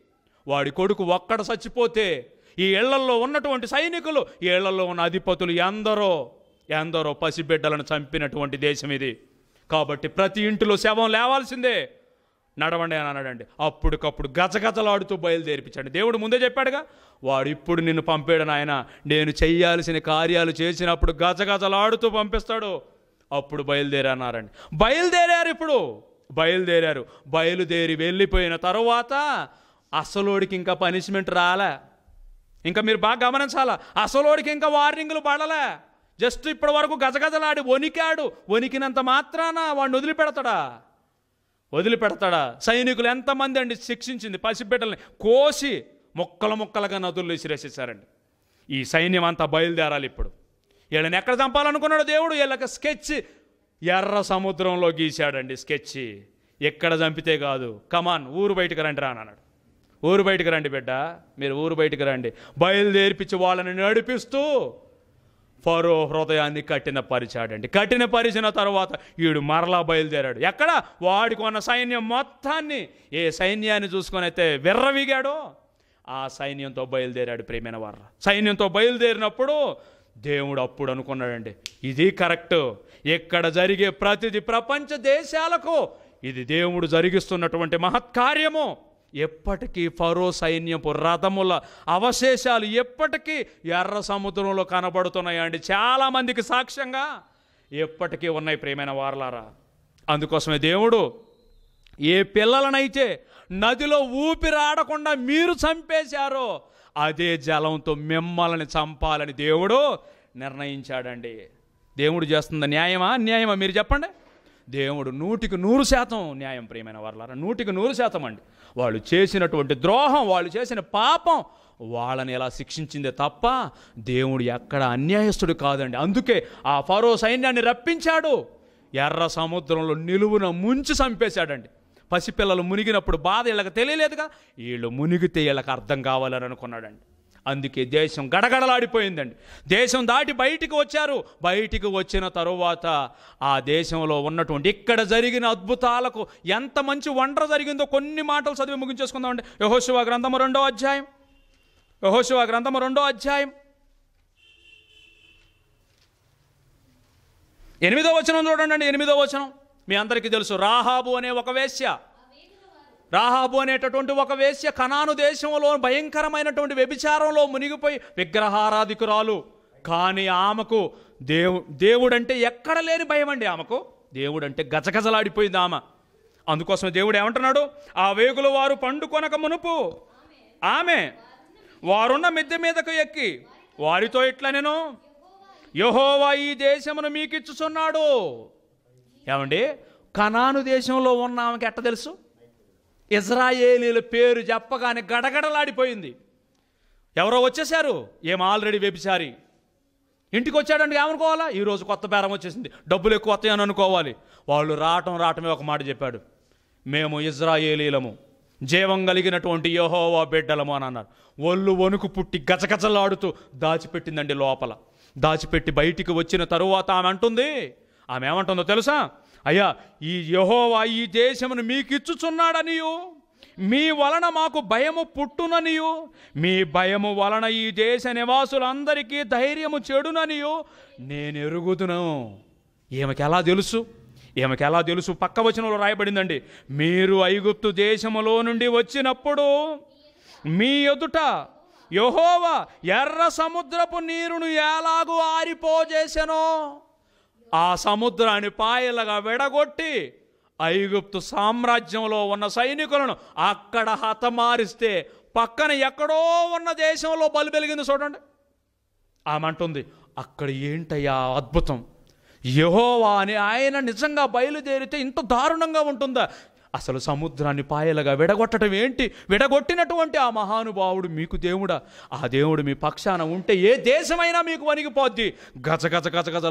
వాడి కొడుకు ఒక్కడ చచ్చిపోతే ఈ ఇళ్ళల్లో ఉన్నటువంటి సైనికులు ఈ ఇళ్ళలో ఉన్న అధిపతులు ఎందరో ఎందరో పసిబిడ్డలను చంపినటువంటి దేశం ఇది. కాబట్టి ప్రతి ఇంటిలో శవం లేవాల్సిందే. నడవండి అని అన్నాడండి. అప్పటికప్పుడు గజగజలాడుతూ బయలుదేరిపించండి. దేవుడు ముందే చెప్పాడుగా వాడు ఇప్పుడు నిన్ను పంపాడు నాయన. నేను చేయాల్సిన కార్యాలు చేసినప్పుడు గజగజలాడుతూ పంపిస్తాడు. అప్పుడు బయలుదేరన్నారండి. బయలుదేరారు ఇప్పుడు. బయలుదేరారు. బయలుదేరి వెళ్ళిపోయిన తరువాత అసలోడికి ఇంకా పనిష్మెంట్ రాలే. ఇంకా మీరు బాగా గమనించాలా? అసలోడికి ఇంకా వార్నింగ్లు పడలే. జస్ట్ ఇప్పటి వరకు గజగజలాడి వణికాడు. వణికినంత మాత్రాన వాడిని వదిలిపెడతాడా? వదిలిపెడతాడా? సైనికులు ఎంతమంది అండి? శిక్షించింది పసిబిడ్డల్ని కోసి ముక్కలు ముక్కలుగా నదుల్లో విసిరేసేసారండి ఈ సైన్యం అంతా బయలుదేరాలి ఇప్పుడు. వీళ్ళని ఎక్కడ చంపాలనుకున్నాడు దేవుడు? వీళ్ళకి స్కెచ్ ఎర్ర సముద్రంలో గీశాడండి స్కెచ్. ఎక్కడ చంపితే కాదు. కమాన్ ఊరు బయటకు రండి రానన్నాడు ఊరు బయటకు రండి బిడ్డ. మీరు ఊరు బయటకు రండి. బయలుదేర్పించి వాళ్ళని నడిపిస్తూ ఫరో హృదయాన్ని కట్టిన పరిచాడండి. కట్టిన పరిచిన తర్వాత వీడు మరలా బయలుదేరాడు. ఎక్కడ? వాడికి ఉన్న సైన్యం మొత్తాన్ని. ఏ సైన్యాన్ని చూసుకొని అయితే విర్రవిగాడో ఆ సైన్యంతో బయలుదేరాడు ప్రేమైన వారు సైన్యంతో బయలుదేరినప్పుడు దేవుడు అప్పుడు అనుకున్నాడండి ఇది కరెక్ట్. ఇక్కడ జరిగే ప్రతిది ప్రపంచ దేశాలకు ఇది దేవుడు జరిగిస్తున్నటువంటి మహత్కార్యము. ఎప్పటికీ ఫరో సైన్యపు రథముల అవశేషాలు ఎప్పటికీ ఎర్ర సముద్రంలో కనబడుతున్నాయండి. చాలామందికి సాక్ష్యంగా ఎప్పటికీ ఉన్నాయి ప్రేమైన వారలారా. అందుకోసమే దేవుడు ఏ పిల్లలనైతే నదిలో ఊపిరాడకుండా మీరు చంపేశారో అదే జలంతో మిమ్మల్ని చంపాలని దేవుడు నిర్ణయించాడండి. దేవుడు చేస్తుంది న్యాయమా? అన్యాయమా మీరు చెప్పండి. దేవుడు నూటికి నూరు శాతం న్యాయం ప్రియమైన వారలారా నూటికి నూరు శాతం అండి. వాళ్ళు చేసినటువంటి ద్రోహం వాళ్ళు చేసిన పాపం వాళ్ళని ఎలా శిక్షించిందే తప్ప దేవుడు ఎక్కడ అన్యాయస్తుడు కాదండి. అందుకే ఆ ఫరో సైన్యాన్ని రప్పించాడు. ఎర్ర సముద్రంలో నిలువున ముంచి చంపేశాడండి. పసిపిల్లలు మునిగినప్పుడు బాధ వీళ్ళకి తెలియలేదుగా? వీళ్ళు మునిగితే వీళ్ళకి అర్థం కావాలని అనుకున్నాడండి. అందుకే దేశం గడగడలాడిపోయిందండి. దేశం దాటి బయటికి వచ్చారు. బయటికి వచ్చిన తరువాత ఆ దేశంలో ఉన్నటువంటి ఇక్కడ జరిగిన అద్భుతాలకు ఎంత మంచి వండర జరిగిందో కొన్ని మాటలు చదివి ముగించేసుకుందామండి. యహోశివ గ్రంథము రెండో అధ్యాయం. యహోశివ గ్రంథము రెండో అధ్యాయం. ఎనిమిదో వచనం చూడండి ఎనిమిదో వచనం. మీ అందరికీ తెలుసు రాహాబు అనే ఒక వేశ్య. రాహాబు అనేటటువంటి ఒక వేశ్య కనాను దేశంలో భయంకరమైనటువంటి వ్యభిచారంలో మునిగిపోయి విగ్రహారాధికురాలు. కానీ ఆమెకు దేవు దేవుడంటే ఎక్కడ లేని భయం అండి ఆమెకు. దేవుడంటే గజగజలాడిపోయింది ఆమె. అందుకోసం దేవుడు ఏమంటున్నాడు? ఆ వేగుల వారు పండుకొనక మునుపు. ఆమె వారున్న మిద్దె మీదకు ఎక్కి వారితో ఇట్లా నేను యహోవా ఈ దేశమును మీకిచ్చుచున్నాడు. ఏమండి? కనాను దేశంలో ఉన్న ఆమెకి ఎట్ట తెలుసు? ఇజ్రాయేలీల పేరు చెప్పగానే గడగడలాడిపోయింది. ఎవరో వచ్చేసారు ఏం ఆల్రెడీ వ్యభిచారి. ఇంటికి వచ్చాడండి ఏమనుకోవాలా? ఈరోజు కొత్త బేరం వచ్చేసింది. డబ్బులు ఎక్కువ వస్తాయని అనుకోవాలి. వాళ్ళు రావటం రావటమే ఒక మాట చెప్పాడు. మేము ఇజ్రాయేలీలము. జీవం కలిగినటువంటి యహోవా బిడ్డలము అని అన్నారు. ఒళ్ళు వణుకు పుట్టి గజగజలాడుతూ దాచిపెట్టిందండి లోపల. దాచిపెట్టి బయటికి వచ్చిన తరువాత ఆమె అంటుంది ఆమె ఏమంటుందో తెలుసా? అయ్యా ఈ యహోవా ఈ దేశమును మీకు ఇచ్చుచున్నాడనియు మీ వలన మాకు భయము పుట్టుననియు. మీ భయము వలన ఈ దేశ నివాసులందరికీ ధైర్యము చెడుననియు. నేను ఎరుగుదును. ఈమెకి ఎలా తెలుసు? ఈమెకి ఎలా తెలుసు? పక్క వచనంలో రాయబడిందండి మీరు ఐగుప్తు దేశములో నుండి వచ్చినప్పుడు మీ ఎదుట యహోవా ఎర్ర సముద్రపు నీరును ఎలాగూ ఆరిపోజేసెనో. ఆ సముద్రాన్ని పాయలుగా విడగొట్టి ఐగుప్తు సామ్రాజ్యంలో ఉన్న సైనికులను అక్కడ హతమారిస్తే పక్కన ఎక్కడో ఉన్న దేశంలో బలి వెలిగింది చూడండి. ఆమె అంటుంది అక్కడ ఏంటయ్యా అద్భుతం? యహోవా అని ఆయన నిజంగా బయలుదేరితే ఇంత దారుణంగా ఉంటుందా? అసలు సముద్రాన్ని పాయలుగా విడగొట్టడం ఏంటి? విడగొట్టినటువంటి ఆ మహానుభావుడు మీకు దేవుడా? ఆ దేవుడు మీ పక్షాన ఉంటే ఏ దేశమైనా మీకు వణిగిపోద్ది. గజ గజ గజ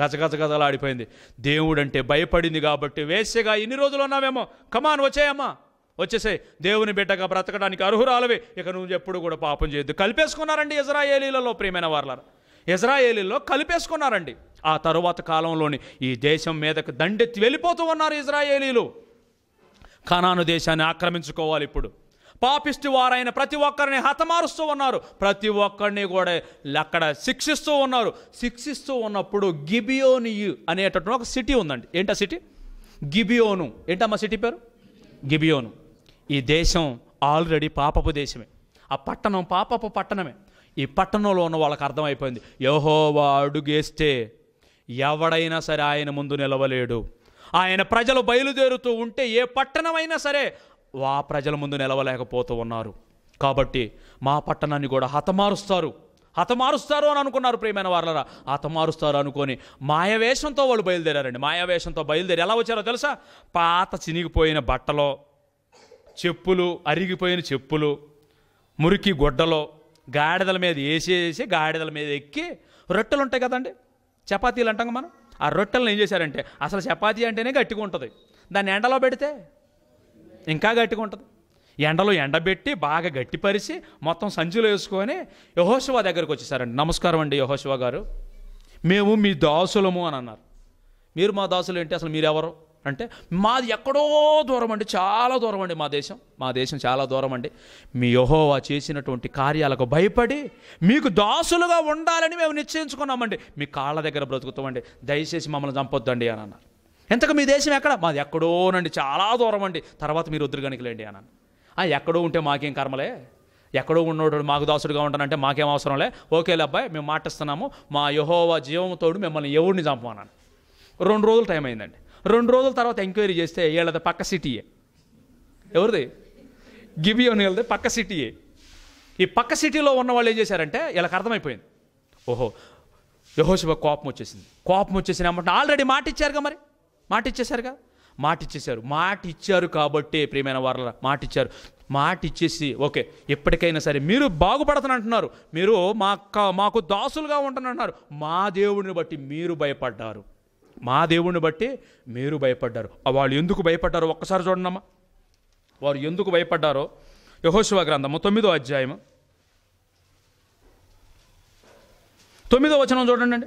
గజగజగజలాడిపోయింది గజ దేవుడు అంటే భయపడింది కాబట్టి వేసేగా ఇన్ని రోజులు ఉన్నావేమో? కమాన్ వచ్చేయమ్మా. వచ్చేసే దేవుని బిడ్డగా బ్రతకడానికి అర్హురాలవే. ఇక నువ్వు ఎప్పుడు కూడా పాపం చేయొద్దు. కలిపేసుకున్నారండి ఇజ్రాయేలీలలో ప్రియమైన వార్లారా. ఇజ్రాయేలీలో కలిపేసుకున్నారండి. ఆ తరువాత కాలంలోని ఈ దేశం మీదకు దండెత్తి వెళ్ళిపోతూ ఉన్నారు ఇజ్రాయేలీలు. కనాను దేశాన్ని ఆక్రమించుకోవాలి ఇప్పుడు. పాపిస్టు వారైన ప్రతి ఒక్కరిని హతమారుస్తూ ఉన్నారు. ప్రతి ఒక్కరిని కూడా అక్కడ శిక్షిస్తూ ఉన్నారు. శిక్షిస్తూ ఉన్నప్పుడు గిబియోనియు అనేటటువంటి ఒక సిటీ ఉందండి. ఏంటా సిటీ? గిబియోను. ఏంటమ్మా సిటీ పేరు? గిబియోను. ఈ దేశం ఆల్రెడీ పాపపు దేశమే. ఆ పట్టణం పాపపు పట్టణమే. ఈ పట్టణంలో ఉన్న వాళ్ళకి అర్థమైపోయింది. యహోవా అడుగేస్తే ఎవడైనా సరే ఆయన ముందు నిలవలేడు. ఆయన ప్రజలు బయలుదేరుతూ ఉంటే ఏ పట్టణమైనా సరే ఆ ప్రజల ముందు నిలవలేకపోతూ ఉన్నారు. కాబట్టి మా పట్టణాన్ని కూడా హతమారుస్తారు. హతమారుస్తారు అని అనుకున్నారు ప్రియమైన వాళ్ళరా హతమారుస్తారు అనుకొని మాయవేషంతో వాళ్ళు బయలుదేరారండి. మాయవేషంతో బయలుదేరి ఎలా వచ్చారో తెలుసా? పాత చినిగిపోయిన బట్టలో చెప్పులు అరిగిపోయిన చెప్పులు మురికి గొడ్డలో గాడిదల మీద వేసేసి గాడిదల మీద ఎక్కి రొట్టెలు ఉంటాయి కదండి? చపాతీలు అంటాం మనం. ఆ రొట్టెలను ఏం చేశారంటే అసలు చపాతీ అంటేనే గట్టిగా ఉంటుంది. దాన్ని ఎండలో పెడితే ఇంకా గట్టిగా ఉంటుంది. ఎండలో ఎండబెట్టి బాగా గట్టిపరిచి మొత్తం సంచులు వేసుకొని యహోశివా దగ్గరకు వచ్చేసారండి. నమస్కారం అండి యహోశివా గారు. మేము మీ దాసులము అని అన్నారు. మీరు మా దాసులు ఏంటి? అసలు మీరెవరు? అంటే మాది ఎక్కడో దూరం అండి. చాలా దూరం అండి మా దేశం. మా దేశం చాలా దూరం అండి. మీ యహోవా చేసినటువంటి కార్యాలకు భయపడి మీకు దాసులుగా ఉండాలని మేము నిశ్చయించుకున్నామండి. మీ కాళ్ళ దగ్గర బ్రతుకుతామండి. దయచేసి మమ్మల్ని చంపొద్దండి అని అన్నారు. ఎంతకు మీ దేశం ఎక్కడ? మాది ఎక్కడోనండి చాలా దూరం అండి. తర్వాత మీరు వద్దురుగానికి లేండి అన్నాను. "ఆ, ఎక్కడో ఉంటే మాకేం కర్మలే? ఎక్కడో ఉన్నోడు మాకు దాసుడుగా ఉంటానంటే మాకేం అవసరంలే ఓకేలే అబ్బాయి మేము మాటిస్తున్నాము. మా యహోవా జీవంతోడు మిమ్మల్ని ఎవరిని చంపమన్నాను రెండు రోజులు టైం అయిందండి. రెండు రోజుల తర్వాత ఎంక్వైరీ చేస్తే వీళ్ళది పక్క సిటీయే. ఎవరిది? గిబియోని వెళ్ళది పక్క సిటీయే. ఈ పక్క సిటీలో ఉన్న వాళ్ళు ఏం చేశారంటే వీళ్ళకి అర్థమైపోయింది. ఓహో యహోశివ కోపం వచ్చేసింది. కోపం వచ్చేసింది ఏమంటే ఆల్రెడీ మాట ఇచ్చారుగా మరి? మాట ఇచ్చేశారుగా మాట ఇచ్చేశారు మాట ఇచ్చారు కాబట్టి ప్రియమైన వారు మాట ఇచ్చారు మాట ఇచ్చేసి ఓకే ఎప్పటికైనా సరే మీరు బాగుపడతాను అంటున్నారు. మీరు మా మాకు దాసులుగా ఉంటానంటున్నారు మా దేవుడిని బట్టి మీరు భయపడ్డారు. మా దేవుడిని బట్టి మీరు భయపడ్డారు. వాళ్ళు ఎందుకు భయపడ్డారో ఒక్కసారి చూడండమ్మా. వారు ఎందుకు భయపడ్డారో యహోశివ గ్రంథము తొమ్మిదో అధ్యాయము. తొమ్మిదో వచనం చూడండి అండి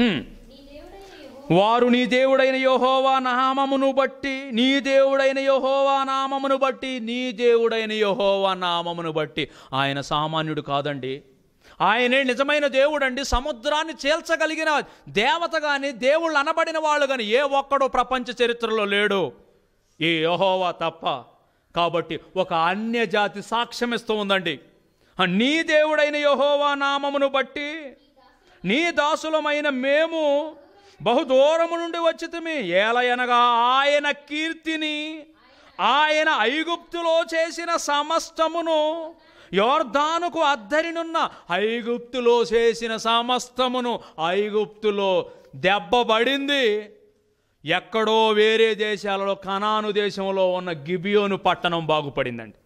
ఉమ్. నీ దేవుడైన యెహోవా వారు నీ దేవుడైన యహోవా నామమును బట్టి నీ దేవుడైన యహోవా నామమును బట్టి నీ దేవుడైన యహోవా నామమును బట్టి. ఆయన సామాన్యుడు కాదండి. ఆయనే నిజమైన దేవుడండి. సముద్రాన్ని చేల్చగలిగిన దేవత కానీ దేవుళ్ళు అనబడిన వాళ్ళు కానీ ఏ ఒక్కడో ప్రపంచ చరిత్రలో లేడు. ఈ యహోవా తప్ప. కాబట్టి ఒక అన్యజాతి సాక్ష్యం ఇస్తూ ఉందండి. నీ దేవుడైన యహోవా నామమును బట్టి నీ దాసులమైన మేము బహుదూరము నుండి వచ్చితిమి. ఏలయనగా ఆయన కీర్తిని ఆయన ఐగుప్తులో చేసిన సమస్తమును యోర్ధానుకు అద్దరినున్న ఐగుప్తులో చేసిన సమస్తమును ఐగుప్తులో దెబ్బబడింది. ఎక్కడో వేరే దేశాలలో కనాను దేశంలో ఉన్న గిబియోను పట్టణం బాగుపడిందండి.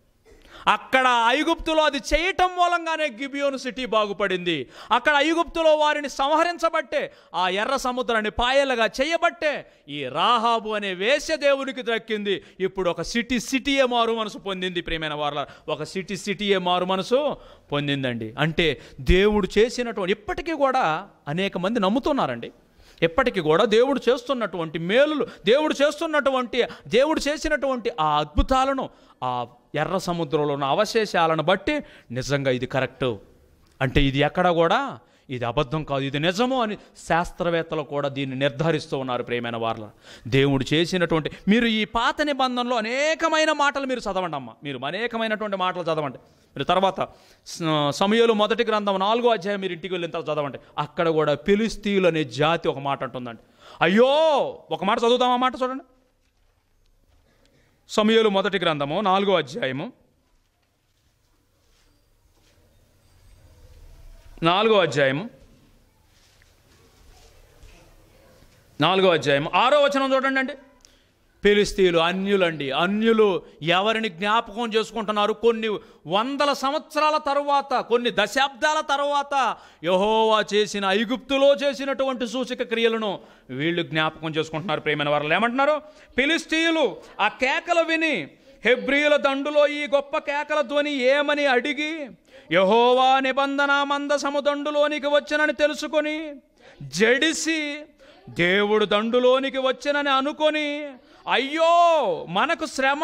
అక్కడ ఐగుప్తులో అది చేయటం మూలంగానే గిబియోను సిటీ బాగుపడింది. అక్కడ ఐగుప్తులో వారిని సంహరించబట్టే ఆ ఎర్ర సముద్రాన్ని పాయలుగా చేయబట్టే ఈ రాహాబు అనే వేశ్య దేవునికి దక్కింది. ఇప్పుడు ఒక సిటీ సిటీయే మారు మనసు పొందింది ప్రేమైన వార్ల. ఒక సిటీ సిటీయే మారు మనసు పొందిందండి. అంటే దేవుడు చేసినటువంటి ఇప్పటికీ కూడా అనేక మంది నమ్ముతున్నారండి. ఎప్పటికీ కూడా దేవుడు చేస్తున్నటువంటి మేలులు దేవుడు చేస్తున్నటువంటి దేవుడు చేసినటువంటి ఆ అద్భుతాలను ఆ ఎర్ర సముద్రంలో ఉన్న అవశేషాలను బట్టి నిజంగా ఇది కరెక్ట్. అంటే ఇది ఎక్కడ కూడా ఇది అబద్ధం కాదు ఇది నిజము అని శాస్త్రవేత్తలు కూడా దీన్ని నిర్ధారిస్తూ ఉన్నారు ప్రేమైన వార్ల. దేవుడు చేసినటువంటి మీరు ఈ పాత నిబంధనలో అనేకమైన మాటలు మీరు చదవండి అమ్మ. మీరు అనేకమైనటువంటి మాటలు చదవండి. మీరు తర్వాత సమయంలో మొదటి గ్రంథం నాలుగో అధ్యాయం మీరు ఇంటికి వెళ్ళిన తర్వాత చదవండి. అక్కడ కూడా పిలిస్తీయులు అనే జాతి ఒక మాట అంటుందండి. అయ్యో! ఒక మాట చదువుతాం ఆ మాట చూడండి. సమయలు మొదటి గ్రంథము నాలుగో అధ్యాయము. నాలుగో అధ్యాయము. నాలుగో అధ్యాయం ఆరో వచనం చూడండి అండి ఫిలిస్తీన్లు అన్యులండి. అన్యులు ఎవరిని జ్ఞాపకం చేసుకుంటున్నారు? కొన్ని వందల సంవత్సరాల తరువాత కొన్ని దశాబ్దాల తరువాత యహోవా చేసిన ఐగుప్తులో చేసినటువంటి సూచక క్రియలను వీళ్ళు జ్ఞాపకం చేసుకుంటున్నారు. ప్రేమైన వారు ఏమంటున్నారు? ఫిలిస్తీయులు ఆ కేకలు విని హెబ్రియుల దండులో ఈ గొప్ప కేకల ధ్వని ఏమని అడిగి యహోవా నిబంధన మందసము దండులోనికి వచ్చనని తెలుసుకొని జడిసి దేవుడు దండులోనికి వచ్చనని అనుకొని అయ్యో మనకు శ్రమ.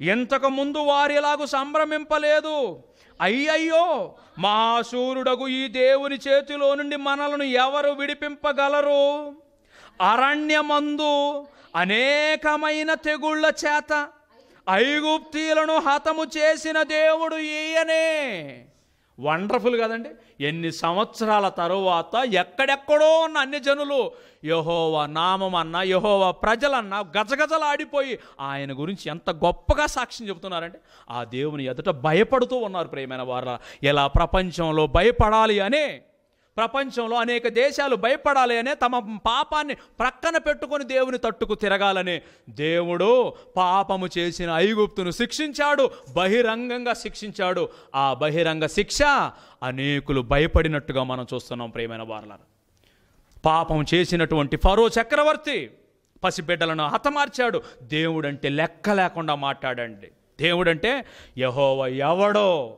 ఇంతకు ముందు వారిలాగు సంభ్రమింపలేదు. అయ్యయ్యో మహాశూరుడగు ఈ దేవుని చేతిలో నుండి మనలను ఎవరు విడిపింపగలరు? అరణ్యమందు అనేకమైన తెగుళ్ళ చేత ఐగుప్తీలను హతము చేసిన దేవుడు ఈయనే. వండర్ఫుల్ కదండి. ఎన్ని సంవత్సరాల తరువాత ఎక్కడెక్కడో ఉన్న అన్ని జనులు యహోవ నామం అన్న యహోవా ప్రజలన్న గజగజలాడిపోయి ఆయన గురించి ఎంత గొప్పగా సాక్ష్యం చెబుతున్నారంటే ఆ దేవుని ఎదుట భయపడుతూ ఉన్నారు ప్రేమైన వారు ఇలా ప్రపంచంలో భయపడాలి అనే ప్రపంచంలో అనేక దేశాలు భయపడాలి అనే తమ పాపాన్ని ప్రక్కన పెట్టుకొని దేవుని తట్టుకు తిరగాలని దేవుడు పాపము చేసిన ఐగుప్తును శిక్షించాడు బహిరంగంగా శిక్షించాడు. ఆ బహిరంగ శిక్ష అనేకులు భయపడినట్టుగా మనం చూస్తున్నాం ప్రియమైన వారలారా. పాపం చేసినటువంటి ఫరో చక్రవర్తి పసిబిడ్డలను హతమార్చాడు. దేవుడంటే లెక్క లేకుండా మాట్లాడండి. దేవుడంటే యహోవ ఎవడో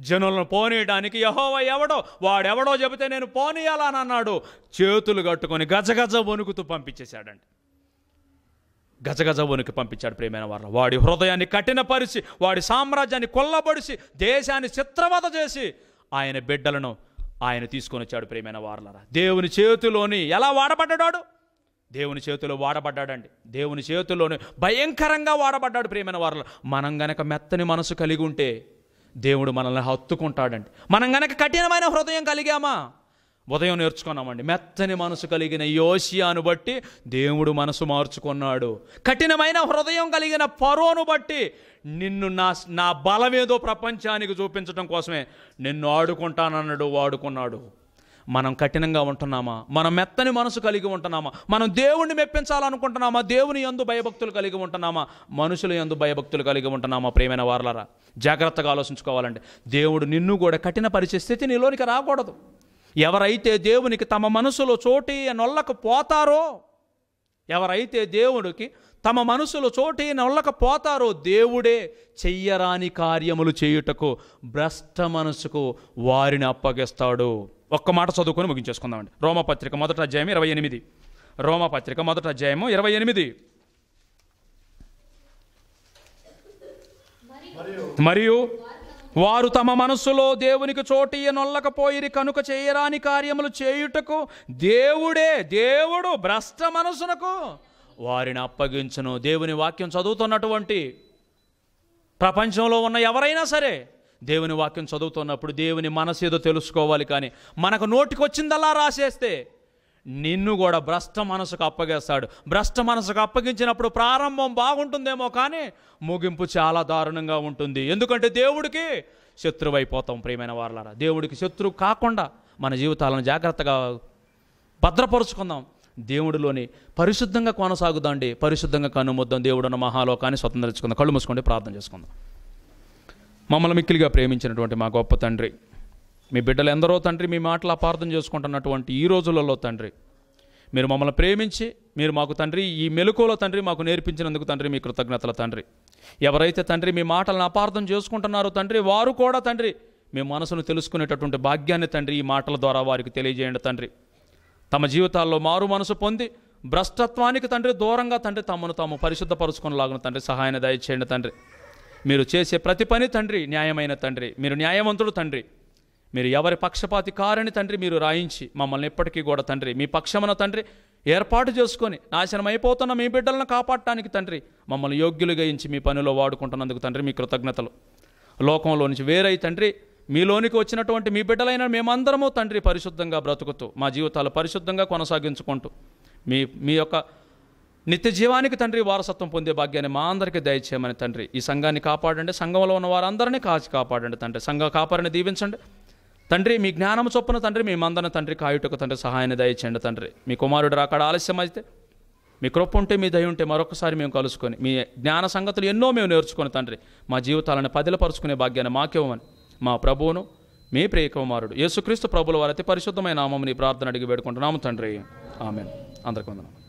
జనులను పోనీయడానికి యహోవ ఎవడో? వాడెవడో చెబితే నేను పోనీయాలని అన్నాడు. చేతులు కట్టుకొని గజగజ వణుకుతూ పంపించేశాడండి గజగజ వణుకు పంపించాడు ప్రేమైన వారు వాడి హృదయాన్ని కఠినపరిచి వాడి సామ్రాజ్యాన్ని కొల్లబడిసి దేశాన్ని చిత్రవద చేసి ఆయన బిడ్డలను ఆయన తీసుకొని వచ్చాడు ప్రేమైన వారలరా. దేవుని చేతిలోని ఎలా వాడబడ్డాడు? దేవుని చేతిలో వాడబడ్డాడండి. దేవుని చేతిలోని భయంకరంగా వాడబడ్డాడు ప్రేమైన వారలు. మనం గనక మెత్తని మనసు కలిగి ఉంటే దేవుడు మనల్ని హత్తుకుంటాడండి మనం గనక కఠినమైన హృదయం కలిగామా? ఉదయం నేర్చుకున్నామండి. మెత్తని మనసు కలిగిన యోషియాను బట్టి దేవుడు మనసు మార్చుకున్నాడు. కఠినమైన హృదయం కలిగిన పరోను బట్టి నిన్ను నా నా బలమేదో ప్రపంచానికి చూపించడం కోసమే నిన్ను ఆడుకుంటానన్నాడు వాడుకున్నాడు. మనం కఠినంగా ఉంటున్నామా? మనం మెత్తని మనసు కలిగి ఉంటున్నామా? మనం దేవుణ్ణి మెప్పించాలనుకుంటున్నామా? దేవుని యందు భయభక్తులు కలిగి ఉంటున్నామా? మనుషుల ఎందు భయభక్తులు కలిగి ఉంటున్నామా? ప్రేమైన వారలరా జాగ్రత్తగా ఆలోచించుకోవాలండి. దేవుడు నిన్ను కూడా కఠిన పరిచే స్థితి నీలోనికి రాకూడదు. ఎవరైతే దేవునికి తమ మనసులో చోటి నొల్లక పోతారో ఎవరైతే దేవుడికి తమ మనసులో చోటి నొల్లక పోతారో దేవుడే చెయ్యరాని కార్యములు చేయుటకు భ్రష్ట మనసుకు వారిని అప్పగిస్తాడు. ఒక్క మాట చదువుకొని ముగించేసుకుందామండి. రోమపత్రిక మొదట అధ్యాయం ఇరవై ఎనిమిది. రోమపత్రిక మొదట అధ్యాయము ఇరవై ఎనిమిది. మరియు వారు తమ మనస్సులో దేవునికి చోటియనొల్లకపోయిరి కనుక చేయరాని కార్యములు చేయుటకు దేవుడే దేవుడు భ్రష్ట మనసునకు వారిని అప్పగించను. దేవుని వాక్యం చదువుతున్నటువంటి ప్రపంచంలో ఉన్న ఎవరైనా సరే దేవుని వాక్యం చదువుతున్నప్పుడు దేవుని మనసు ఏదో తెలుసుకోవాలి కానీ మనకు నోటికొచ్చిందల్లా రాసేస్తే నిన్ను కూడా భ్రష్ట మనసుకు అప్పగేస్తాడు. భ్రష్ట మనసుకు అప్పగించినప్పుడు ప్రారంభం బాగుంటుందేమో కానీ ముగింపు చాలా దారుణంగా ఉంటుంది. ఎందుకంటే దేవుడికి శత్రువైపోతాం ప్రియమైన వారలారా. దేవుడికి శత్రువు కాకుండా మన జీవితాలను జాగ్రత్తగా భద్రపరుచుకుందాం. దేవుడిలోని పరిశుద్ధంగా కొనసాగుదాండి పరిశుద్ధంగా కనుమొద్దాం దేవుడున్న మహాలోకాన్ని స్వతంత్రించుకుందాం. కళ్ళు మూసుకోండి ప్రార్థన చేసుకుందాం. మమ్మల్ని మిక్కిలిగా ప్రేమించినటువంటి మా గొప్ప తండ్రి మీ బిడ్డలు ఎందరో తండ్రి మీ మాటలు అపార్థం చేసుకుంటున్నటువంటి ఈ రోజులలో తండ్రి మీరు మమ్మల్ని ప్రేమించి మీరు మాకు తండ్రి ఈ మెలకులో తండ్రి మాకు నేర్పించినందుకు తండ్రి మీ కృతజ్ఞతల తండ్రి. ఎవరైతే తండ్రి మీ మాటలను అపార్థం చేసుకుంటున్నారో తండ్రి వారు కూడా తండ్రి మీ మనసును తెలుసుకునేటటువంటి భాగ్యాన్ని తండ్రి ఈ మాటల ద్వారా వారికి తెలియజేయండి తండ్రి. తమ జీవితాల్లో మారు మనసు పొంది భ్రష్టత్వానికి తండ్రి దూరంగా తండ్రి తమను తాము పరిశుద్ధపరుచుకునేలాగున తండ్రి సహాయాన్ని దయచేయండి తండ్రి. మీరు చేసే ప్రతి పని తండ్రి న్యాయమైన తండ్రి. మీరు న్యాయవంతుడు తండ్రి. మీరు ఎవరి పక్షపాతి కారని తండ్రి మీరు రాయించి మమ్మల్ని ఎప్పటికీ కూడా తండ్రి. మీ పక్షమున తండ్రి ఏర్పాటు చేసుకొని నాశనం అయిపోతున్న మీ బిడ్డలను కాపాడటానికి తండ్రి మమ్మల్ని యోగ్యులుగా ఇచ్చి మీ పనిలో వాడుకుంటున్నందుకు తండ్రి మీ కృతజ్ఞతలు. లోకంలో నుంచి వేరై తండ్రి మీలోనికి వచ్చినటువంటి మీ బిడ్డలైన మేమందరము తండ్రి పరిశుద్ధంగా బ్రతుకుతూ మా జీవితాలు పరిశుద్ధంగా కొనసాగించుకుంటూ మీ మీ యొక్క నిత్య జీవానికి తండ్రి వారసత్వం పొందే భాగ్యాన్ని మా అందరికీ దయచేయమని తండ్రి. ఈ సంఘాన్ని కాపాడండి. సంఘంలో ఉన్న వారందరినీ కాచి కాపాడండి తండ్రి. సంఘ కాపారిని దీవించండి. తండ్రి మీ జ్ఞానము చొప్పున తండ్రి మీ మందన తండ్రి కాయుటకు తండ్రి సహాయాన్ని దయచేయండి తండ్రి. మీ కుమారుడు రాకడ ఆలస్యం అయితే మీ కృప ఉంటే మీ దయ ఉంటే మరొకసారి మేము కలుసుకొని మీ జ్ఞాన సంగతులు ఎన్నో మేము నేర్చుకుని తండ్రి మా జీవితాలను పదిలపరుచుకునే భాగ్యాన్ని మాకివ్వమని మా ప్రభువును మీ ప్రియ కుమారుడు యేసుక్రీస్తు ప్రభుల వారి అతి పరిశుద్ధమైన నీ ప్రార్థన అడిగి వేడుకుంటున్నాము తండ్రి. ఆమె అందరికి వందనాలు.